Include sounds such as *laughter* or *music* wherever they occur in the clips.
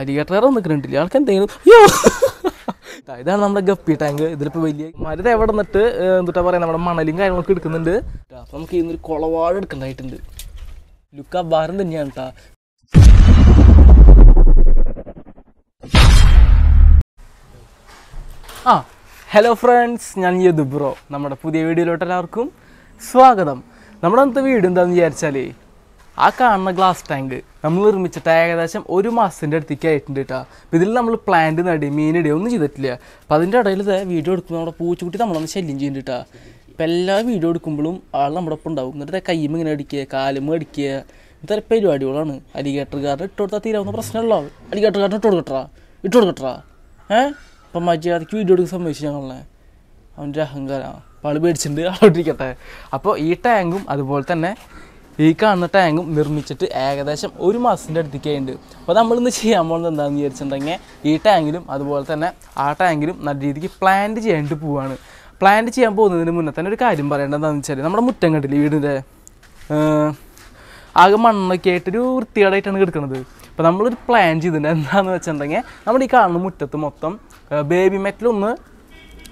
Alligator നിൽക്കുന്നുണ്ടില്ല ആൾക്ക് എന്തെങ്കിലും ഇതാണ് നമ്മുടെ ഗപ്പി ടാങ്ക്. ഇതിലിപ്പോൾ വലിയ മരുത് എവിടെ നിന്നിട്ട് എന്തുട്ടാ പറയാ നമ്മുടെ മണലും കാര്യങ്ങളൊക്കെ എടുക്കുന്നുണ്ട്. അപ്പം നമുക്ക് ഇന്നൊരു കുളവാട് എടുക്കേണ്ടതായിട്ടുണ്ട്. ലുക്ക ഭാരം തന്നെയാണ് കേട്ടാ ആ ഹലോ ഫ്രണ്ട്സ് ഞാൻ യദു ബ്രോ. നമ്മുടെ പുതിയ വീഡിയോയിലോട്ട് എല്ലാവർക്കും സ്വാഗതം. നമ്മുടെ അന്നത്തെ വീഡിയോ എന്താണെന്ന് വിചാരിച്ചാലേ ആ കാണുന്ന ഗ്ലാസ് ടാങ്ക് നമ്മൾ നിർമ്മിച്ചിട്ട് ഏകദേശം ഒരു മാസത്തിന്റെ അടുത്തേക്ക് ആയിട്ടുണ്ട് കേട്ടോ അപ്പോൾ ഇതിൽ നമ്മൾ പ്ലാന്റ് നടി മീനിടുക ഒന്നും ചെയ്തിട്ടില്ല. അപ്പോൾ അതിന്റെ ഇടയിൽ വീഡിയോ എടുക്കുമ്പോൾ നമ്മുടെ പൂച്ചുകുട്ടി നമ്മളൊന്ന് ശല്യം ചെയ്യുന്നുണ്ട് കേട്ടോ ഇപ്പം എല്ലാ വീഡിയോ എടുക്കുമ്പോഴും ആൾ നമ്മുടെ ഒപ്പം ഉണ്ടാവും. എന്നിട്ട് കയ്യുമ്പോൾ ഇങ്ങനെ അടിക്കുക കാലും അടിക്കുക. ഇത്തരം പരിപാടികളാണ്. അലിഗേറ്റർകാരൻ ഇട്ട് കൊടുത്താൽ തീരാവുന്ന പ്രശ്നമുള്ളൂ അലിഗേറ്റർകാരൻ ഇട്ട് കൊടുക്കട്ടാ ഇട്ട് കൊടുക്കട്ടാ ഏഹ് അപ്പം മര്യാദയ്ക്ക് വീഡിയോ എടുക്കാൻ സമ്മതിച്ചു ഞങ്ങളെ. അവന്റെ അഹങ്കാരമാണ് അപ്പോൾ ആൾ പേടിച്ചിട്ടുണ്ട്. ആളോട്ടിരിക്കട്ടെ അപ്പോൾ ഈ ടാങ്കും അതുപോലെ തന്നെ ഈ കാണുന്ന ടാങ്കും നിർമ്മിച്ചിട്ട് ഏകദേശം ഒരു മാസത്തിന്റെ അടുത്തേക്കുണ്ട് അപ്പോൾ നമ്മളിന്ന് ചെയ്യാൻ പോകുന്നത് എന്താണെന്ന് വിചാരിച്ചിട്ടുണ്ടെങ്കിൽ ഈ ടാങ്കിലും അതുപോലെ തന്നെ ആ ടാങ്കിലും നല്ല രീതിക്ക് പ്ലാന്റ് ചെയ്യേണ്ടി പോവാണ്. പ്ലാന്റ് ചെയ്യാൻ പോകുന്നതിന് മുന്നേ തന്നെ ഒരു കാര്യം പറയേണ്ടതെന്ന് വെച്ചാൽ നമ്മുടെ മുറ്റം കണ്ടില്ലേ വീടിന്റെ? ആകെ മണ്ണൊക്കെ ആയിട്ടൊരു വൃത്തികേടായിട്ടാണ് കിടക്കുന്നത് അപ്പോൾ നമ്മളൊരു പ്ലാൻ ചെയ്തിട്ടുണ്ട്. എന്താണെന്ന് വെച്ചിട്ടുണ്ടെങ്കിൽ നമ്മുടെ ഈ കാണുന്ന മുറ്റത്ത് മൊത്തം ബേബി മെറ്റലൊന്ന്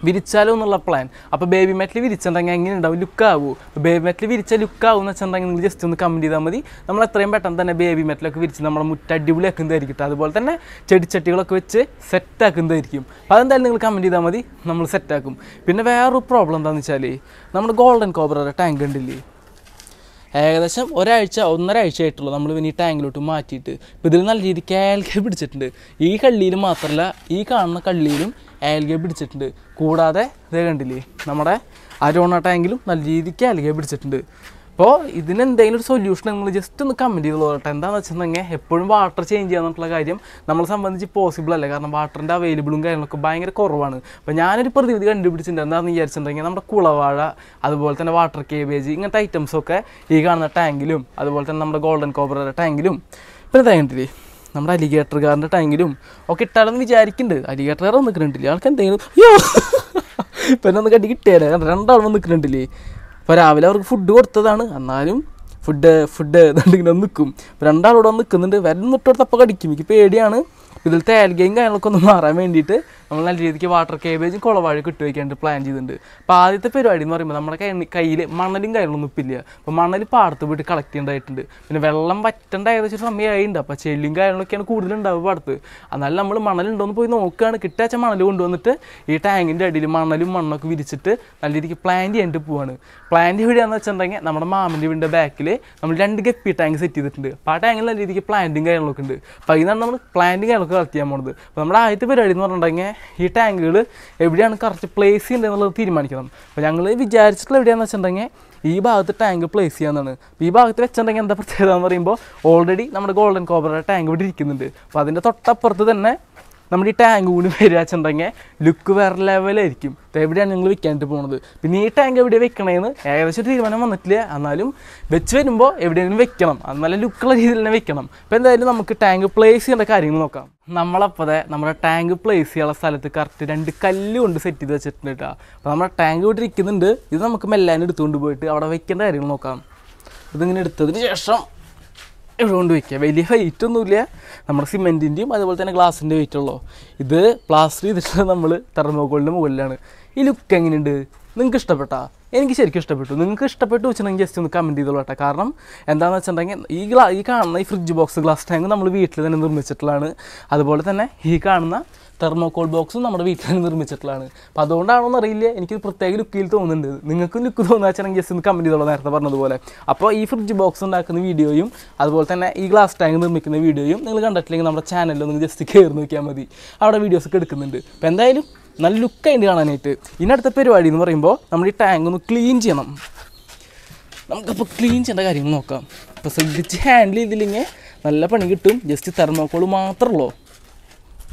വിരിച്ചാലോ എന്നുള്ള പ്ലാൻ അപ്പോൾ ബേബി മെറ്റൽ വിരിച്ചിട്ടുണ്ടെങ്കിൽ എങ്ങനെ ഉണ്ടാവും? ലുക്കാവൂ ബേബി മെറ്റൽ വിരിച്ച ലുക്കാവും എന്ന് വെച്ചിട്ടുണ്ടെങ്കിൽ നിങ്ങൾ ജസ്റ്റ് ഒന്ന് കമന്റ് ചെയ്താൽ മതി. നമ്മൾ എത്രയും പെട്ടെന്ന് തന്നെ ബേബി മെറ്റലൊക്കെ വിരിച്ച് നമ്മുടെ മുറ്റ അടിപൊളിയാക്കുന്നതായിരിക്കും. അതുപോലെ തന്നെ ചെടിച്ചട്ടികളൊക്കെ വെച്ച് സെറ്റാക്കുന്നതായിരിക്കും അപ്പോൾ അതെന്തായാലും നിങ്ങൾ കമന്റ് ചെയ്താൽ മതി. നമ്മൾ സെറ്റാക്കും പിന്നെ വേറൊരു പ്രോബ്ലം എന്താണെന്ന് വെച്ചാൽ നമ്മുടെ ഗോൾഡൻ കോബ്രയുടെ ടാങ്ക് ഉണ്ടല്ലേ? ഏകദേശം ഒരാഴ്ച ഒന്നര ആഴ്ച ആയിട്ടുള്ളൂ നമ്മൾ ഈ ടാങ്കിലോട്ട് മാറ്റിയിട്ട്. ഇപ്പോൾ ഇതിൽ നല്ല രീതിയിൽ ആൽഗ പിടിച്ചിട്ടുണ്ട്. ഈ കള്ളിയിൽ മാത്രമല്ല ഈ കാണുന്ന കള്ളിയിലും ആൽഗ പിടിച്ചിട്ടുണ്ട്. കൂടാതെ ഇതേ കണ്ടില്ലേ നമ്മുടെ അരോണ ടാങ്കിലും നല്ല രീതിക്ക് ആൽഗ പിടിച്ചിട്ടുണ്ട്. അപ്പോൾ ഇതിനെന്തെങ്കിലും ഒരു സൊല്യൂഷൻ നിങ്ങൾ ജസ്റ്റ് ഒന്ന് കമന്റ് ചെയ്ത് നോക്കട്ടെ. എന്താണെന്ന് വെച്ചിട്ടുണ്ടെങ്കിൽ എപ്പോഴും വാട്ടർ ചേഞ്ച് ചെയ്യാന്നുള്ള കാര്യം നമ്മളെ സംബന്ധിച്ച് പോസിബിൾ അല്ല? കാരണം വാട്ടറിന്റെ അവൈലബിളും കാര്യങ്ങളൊക്കെ ഭയങ്കര കുറവാണ്. അപ്പോൾ ഞാനൊരു പ്രതിവിധി കണ്ടുപിടിച്ചിട്ടുണ്ട്. എന്താണെന്ന് വിചാരിച്ചിട്ടുണ്ടെങ്കിൽ നമ്മുടെ കുളവാഴ അതുപോലെ തന്നെ വാട്ടർ കേബേജ് ഇങ്ങനത്തെ ഐറ്റംസൊക്കെ ഈ കാണുന്ന ടാങ്കിലും അതുപോലെ തന്നെ നമ്മുടെ ഗോൾഡൻ കോബ്രയുടെ ടാങ്കിലും ഇപ്പോൾ തേങ്ങണ്ടില്ലേ നമ്മുടെ അലിഗേറ്റർകാരന്റെ ടാങ്കിലും ഒക്കെ ഇട്ടാലെന്ന് വിചാരിക്കുന്നുണ്ട്. അലിഗേറ്റർ നിൽക്കുന്നുണ്ടല്ലേ ആൾക്ക് എന്തെങ്കിലും അയ്യോ! പിന്നെ ഒന്ന് കണ്ടി കിട്ടിയാലേ? രണ്ടാളും നിൽക്കുന്നുണ്ടില്ലേ അപ്പോൾ രാവിലെ അവർക്ക് ഫുഡ് കൊടുത്തതാണ്. എന്നാലും ഫുഡ് ഫുഡ് ഇങ്ങനെ നിൽക്കും രണ്ടാളൂടെ നിൽക്കുന്നുണ്ട് വരുന്നിട്ട് അപ്പോൾ കടിക്കും. എനിക്ക് പേടിയാണ്. ഇതിലത്തെ ആൽഗയും കാര്യങ്ങളൊക്കെ ഒന്ന് മാറാൻ വേണ്ടിയിട്ട് നമ്മൾ നല്ല രീതിക്ക് വാട്ടർ കേബേജ് കുളവാഴ കിട്ടി വയ്ക്കാണ്ട് പ്ലാൻ ചെയ്തിട്ടുണ്ട്. അപ്പോൾ ആദ്യത്തെ പരിപാടി എന്ന് പറയുമ്പോൾ നമ്മുടെ കയ്യിൽ മണലും കാര്യങ്ങളൊന്നും ഇപ്പില്ല. അപ്പോൾ മണൽ പാടത്ത് പോയിട്ട് കളക്ട് ചെയ്യേണ്ടതായിട്ടുണ്ട്. പിന്നെ വെള്ളം വറ്റേണ്ട ഏകദേശം സമയമായിട്ടുണ്ട് അപ്പോൾ ചെല്ലും കാര്യങ്ങളൊക്കെയാണ് കൂടുതലുണ്ടാവുക പാടത്ത് എന്നാലും നമ്മൾ മണലുണ്ടോ എന്ന് പോയി നോക്കുകയാണ് കിട്ടാച്ച മണൽ കൊണ്ടുവന്നിട്ട് ഈ ടാങ്കിന്റെ അടിയിൽ മണലും മണ്ണൊക്കെ വിരിച്ചിട്ട് നല്ല രീതിക്ക് പ്ലാൻ ചെയ്യാണ്ട് പോവാണ്. പ്ലാൻ എവിടെയാണെന്ന് വെച്ചിട്ടുണ്ടെങ്കിൽ നമ്മുടെ മാമിന്റെ വീടിന്റെ ബാക്കിൽ നമ്മൾ രണ്ട് ഗപ്പി ടാങ്ക് സെറ്റ് ചെയ്തിട്ടുണ്ട്. അപ്പോൾ ആ ടാങ്കിൽ നല്ല രീതിക്ക് പ്ലാന്റും കാര്യങ്ങളൊക്കെ ഉണ്ട്. അപ്പോൾ അതിനാണ് നമ്മൾ പ്ലാന്റും കാര്യങ്ങളൊക്കെ കളക്ട് ചെയ്യാൻ പോകുന്നത് അപ്പോൾ നമ്മുടെ ആദ്യത്തെ പരിപാടി എന്ന് പറഞ്ഞിട്ടുണ്ടെങ്കിൽ ഈ ടാങ്കുകൾ എവിടെയാണ് കറക്റ്റ് പ്ലേസ് ചെയ്യേണ്ടതെന്നുള്ളത് തീരുമാനിക്കണം. അപ്പോൾ ഞങ്ങൾ വിചാരിച്ചിട്ടുള്ള എവിടെയാണെന്ന് വെച്ചിട്ടുണ്ടെങ്കിൽ ഈ ഭാഗത്ത് ടാങ്ക് പ്ലേസ് ചെയ്യാന്നാണ്. അപ്പോൾ ഈ ഭാഗത്ത് വെച്ചിട്ടുണ്ടെങ്കിൽ എന്താ പ്രത്യേകത എന്ന് പറയുമ്പോൾ ഓൾറെഡി നമ്മുടെ ഗോൾഡൻ കോബറുടെ ടാങ്ക് ഇവിടെ ഇരിക്കുന്നുണ്ട്. അപ്പോൾ അതിന്റെ തൊട്ടപ്പുറത്ത് തന്നെ നമ്മുടെ ഈ ടാങ്ക് കൂടി വരിക വെച്ചിട്ടുണ്ടെങ്കിൽ ലുക്ക് വേറെ ലെവലായിരിക്കും. എവിടെയാണ് നിങ്ങൾ വെക്കാനായിട്ട് പോകുന്നത് പിന്നെ ഈ ടാങ്ക് എവിടെ വെക്കണേന്ന് ഏകദേശം ഒരു തീരുമാനം വന്നിട്ടില്ല. എന്നാലും വെച്ച് വരുമ്പോൾ എവിടെയെങ്കിലും വെക്കണം. അത് നല്ല ലുക്കുള്ള രീതിയിൽ തന്നെ വെക്കണം. അപ്പോൾ എന്തായാലും നമുക്ക് ടാങ്ക് പ്ലേസ് ചെയ്യേണ്ട കാര്യങ്ങൾ നോക്കാം. നമ്മളപ്പോൾ നമ്മുടെ ടാങ്ക് പ്ലേസ് ചെയ്യാനുള്ള സ്ഥലത്ത് കറക്റ്റ് രണ്ട് കല്ല് കൊണ്ട് സെറ്റ് ചെയ്ത് വെച്ചിട്ടുണ്ട് കേട്ടോ അപ്പോൾ നമ്മുടെ ടാങ്ക് ഇവിടെ ഇരിക്കുന്നുണ്ട്. ഇത് നമുക്ക് മെല്ലാൻ എടുത്തുകൊണ്ട് പോയിട്ട് അവിടെ വെക്കേണ്ട കാര്യങ്ങൾ നോക്കാം. ഇതിങ്ങനെ എടുത്തതിന് ശേഷം കൊണ്ട് വയ്ക്കുക. വലിയ വെയിറ്റ് ഒന്നുമില്ല. നമ്മുടെ സിമെന്റിന്റെയും അതുപോലെ തന്നെ ഗ്ലാസിന്റെ വെയിറ്റ് ഉള്ളൂ. ഇത് പ്ലാസ്റ്റർ ചെയ്തിട്ടുള്ള നമ്മൾ തെർമോക്കോളിന്റെ മുകളിലാണ്. ഈ ലുക്ക് എങ്ങനെയുണ്ട്? നിങ്ങൾക്ക് ഇഷ്ടപ്പെട്ടാ? എനിക്ക് ശരിക്കും ഇഷ്ടപ്പെട്ടു. നിങ്ങൾക്ക് ഇഷ്ടപ്പെട്ടു വെച്ചിട്ടുണ്ടെങ്കിൽ ജസ്റ്റ് ഒന്ന് കമന്റ് ചെയ്തോളൂ കേട്ടോ. കാരണം എന്താണെന്ന് വെച്ചിട്ടുണ്ടെങ്കിൽ ഈ ഗ്ലാ ഈ കാണുന്ന ഈ ഫ്രിഡ്ജ് ബോക്സ് ഗ്ലാസ് ടാങ്ക് നമ്മൾ വീട്ടിൽ തന്നെ നിർമ്മിച്ചിട്ടുള്ളതാണ്. അതുപോലെ തന്നെ ഈ കാണുന്ന തെർമോക്കോൾ ബോക്സും നമ്മുടെ വീട്ടിൽ തന്നെ നിർമ്മിച്ചിട്ടുള്ളതാണ്. അപ്പോൾ അതുകൊണ്ടാണോ എന്നറിയില്ല എനിക്ക് പ്രത്യേക ലുക്കിൽ തോന്നുന്നുണ്ട്. നിങ്ങൾക്കും ലുക്ക് തോന്നുകയാണെന്നുണ്ടെങ്കിൽ ജസ്റ്റ് ഒന്ന് കമന്റ് ചെയ്തോളൂ നേരത്തെ പറഞ്ഞതുപോലെ. അപ്പോൾ ഈ ഫ്രിഡ്ജ് ബോക്സ് ഉണ്ടാക്കുന്ന വീഡിയോയും അതുപോലെ തന്നെ ഈ ഗ്ലാസ് ടാങ്ക് നിർമ്മിക്കുന്ന വീഡിയോയും നിങ്ങൾ കണ്ടിട്ടില്ലെങ്കിൽ നമ്മുടെ ചാനലിൽ ഒന്ന് ജസ്റ്റ് കയറി നോക്കിയാൽ മതി. അവിടെ വീഡിയോസ് ഒക്കെ എടുക്കുന്നുണ്ട്. അപ്പോൾ എന്തായാലും നല്ല ലുക്കായിട്ട് കാണാനായിട്ട്. ഇനി അടുത്ത പരിപാടി എന്ന് പറയുമ്പോൾ നമ്മൾ ഈ ടാങ്ക് ഒന്ന് ക്ലീൻ ചെയ്യണം. നമുക്കപ്പോൾ ക്ലീൻ ചെയ്യേണ്ട കാര്യങ്ങൾ നോക്കാം. ഇപ്പോൾ ശ്രദ്ധിച്ച് ഹാൻഡിൽ ചെയ്തില്ലെങ്കിൽ നല്ല പണി കിട്ടും. ജസ്റ്റ് തെർമോക്കോൾ മാത്രമുള്ളൂ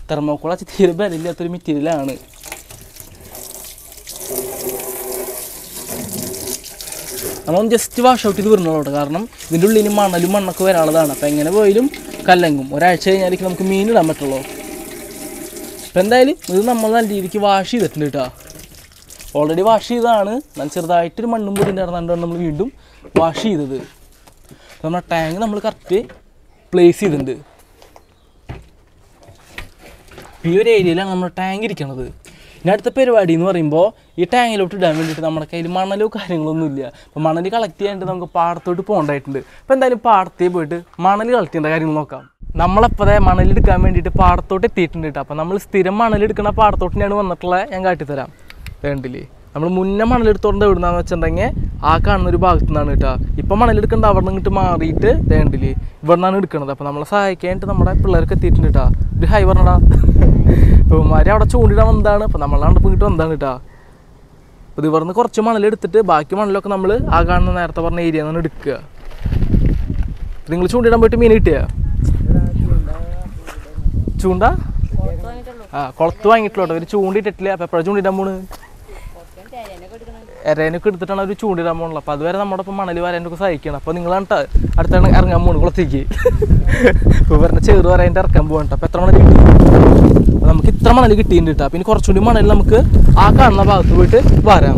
തെർമോക്കോൾ അച്ഛൻ തീരെ ബലമില്ലാത്തൊരു മെറ്റീരിയലാണ് നമ്മളൊന്ന് ജസ്റ്റ് വാഷ് ഔട്ട് ചെയ്ത് കേട്ടോ കാരണം ഇതിന്റെ ഉള്ളിൽ മണലും മണ്ണൊക്കെ വരാനുള്ളതാണ്. അപ്പോൾ എങ്ങനെ പോയാലും കല്ലങ്ങും ഒരാഴ്ച കഴിഞ്ഞാലേക്ക് നമുക്ക് മീൻ ഇടാൻ പറ്റുള്ളൂ. അപ്പോൾ എന്തായാലും ഇത് നമ്മൾ നല്ല രീതിക്ക് വാഷ് ചെയ്തിട്ടുണ്ട് കേട്ടോ ഓൾറെഡി വാഷ് ചെയ്തതാണ്. നല്ല ചെറുതായിട്ടൊരു മണ്ണും പൊടി ഉണ്ടായിരുന്നാണ് നമ്മൾ വീണ്ടും വാഷ് ചെയ്തത്. നമ്മുടെ ടാങ്ക് നമ്മൾ കറക്റ്റ് പ്ലേസ് ചെയ്തിട്ടുണ്ട്. ഈ ഒരു ഏരിയയിലാണ് നമ്മുടെ ടാങ്ക് ഇരിക്കുന്നത് ഇനി അടുത്ത പരിപാടി എന്ന് പറയുമ്പോൾ ഈ ടാങ്കിലോട്ട് ഇടാൻ വേണ്ടിയിട്ട് നമ്മുടെ കയ്യിൽ മണലോ കാര്യങ്ങളൊന്നും ഇല്ല. അപ്പോൾ മണൽ കളക്ട് ചെയ്യാനായിട്ട് നമുക്ക് പാടത്തോട്ട് പോകേണ്ടതായിട്ടുണ്ട്. അപ്പോൾ എന്തായാലും പാടത്തേ പോയിട്ട് മണൽ കളക്ട് ചെയ്യേണ്ട കാര്യങ്ങൾ നോക്കാം. നമ്മളെപ്പോഴേ മണലെടുക്കാൻ വേണ്ടിയിട്ട് പാടത്തോട്ട് എത്തിയിട്ടുണ്ട് കേട്ടോ അപ്പോൾ നമ്മൾ സ്ഥിരം മണലെടുക്കുന്ന പാടത്തോട്ടിനാണ് വന്നിട്ടുള്ളത് ഞാൻ കാട്ടിത്തരാം. വേണ്ടില്ലേ നമ്മൾ മുന്നേ മണലെടുത്തോണ്ട് എവിടുന്നാന്ന് വെച്ചിട്ടുണ്ടെങ്കിൽ ആ കാണുന്ന ഒരു ഭാഗത്തു നിന്നാണ് കേട്ടോ ഇപ്പം മണലെടുക്കേണ്ട അവിടെ നിന്ന് ഇങ്ങോട്ട് മാറിയിട്ട് വേണ്ടില്ലേ ഇവിടെ നിന്നാണ് എടുക്കുന്നത് അപ്പോൾ നമ്മളെ സഹായിക്കാനായിട്ട് നമ്മുടെ പിള്ളേർക്ക് എത്തിയിട്ടുണ്ട് കേട്ടോ ഒരു ഹൈ പറഞ്ഞടാ. ഇവന്മാർ അവിടെ ചൂണ്ടിടാൻ വന്നതാണ്. അപ്പോൾ നമ്മളാണ്ട് പോയിട്ട് വന്നതാണ് കേട്ടോ അപ്പോൾ ഇവിടുന്ന് കുറച്ച് മണലെടുത്തിട്ട് ബാക്കി മണലൊക്കെ നമ്മൾ ആ കാണുന്ന നേരത്തെ പറഞ്ഞ ഏരിയ നിന്നാണ് എടുക്കുക. നിങ്ങൾ ചൂണ്ടിടാൻ പോയിട്ട് മീൻ കിട്ടിയ? ചൂണ്ട? ആ കുളത്ത് വാങ്ങിയിട്ടുള്ളൂ ഒരു ചൂണ്ടിട്ടിട്ടില്ല അപ്പോൾ എപ്പോഴാണ് ചൂണ്ടിടാൻ പോണ്. എരേനൊക്കെ എടുത്തിട്ടാണ് അവർ ചൂണ്ടിടാൻ പോകുന്നത് അപ്പോൾ അതുവരെ നമ്മുടെ ഇപ്പം മണൽ വരാനൊക്കെ സഹായിക്കണം അപ്പോൾ നിങ്ങളാണ് അടുത്താണ് ഇറങ്ങാൻ പോകുന്നത് കുളത്തേക്ക്. ഇപ്പോൾ പറഞ്ഞ ചെറു വരാന്റെ ഇറക്കാൻ പോകണ്ട അപ്പോൾ എത്ര മണൽ കിട്ടി? നമുക്ക് ഇത്ര മണൽ കിട്ടിയിട്ടുണ്ട് കേട്ടോ പിന്നെ കുറച്ചുകൂടി മണൽ നമുക്ക് ആ കാണുന്ന ഭാഗത്ത് പോയിട്ട് വരാം.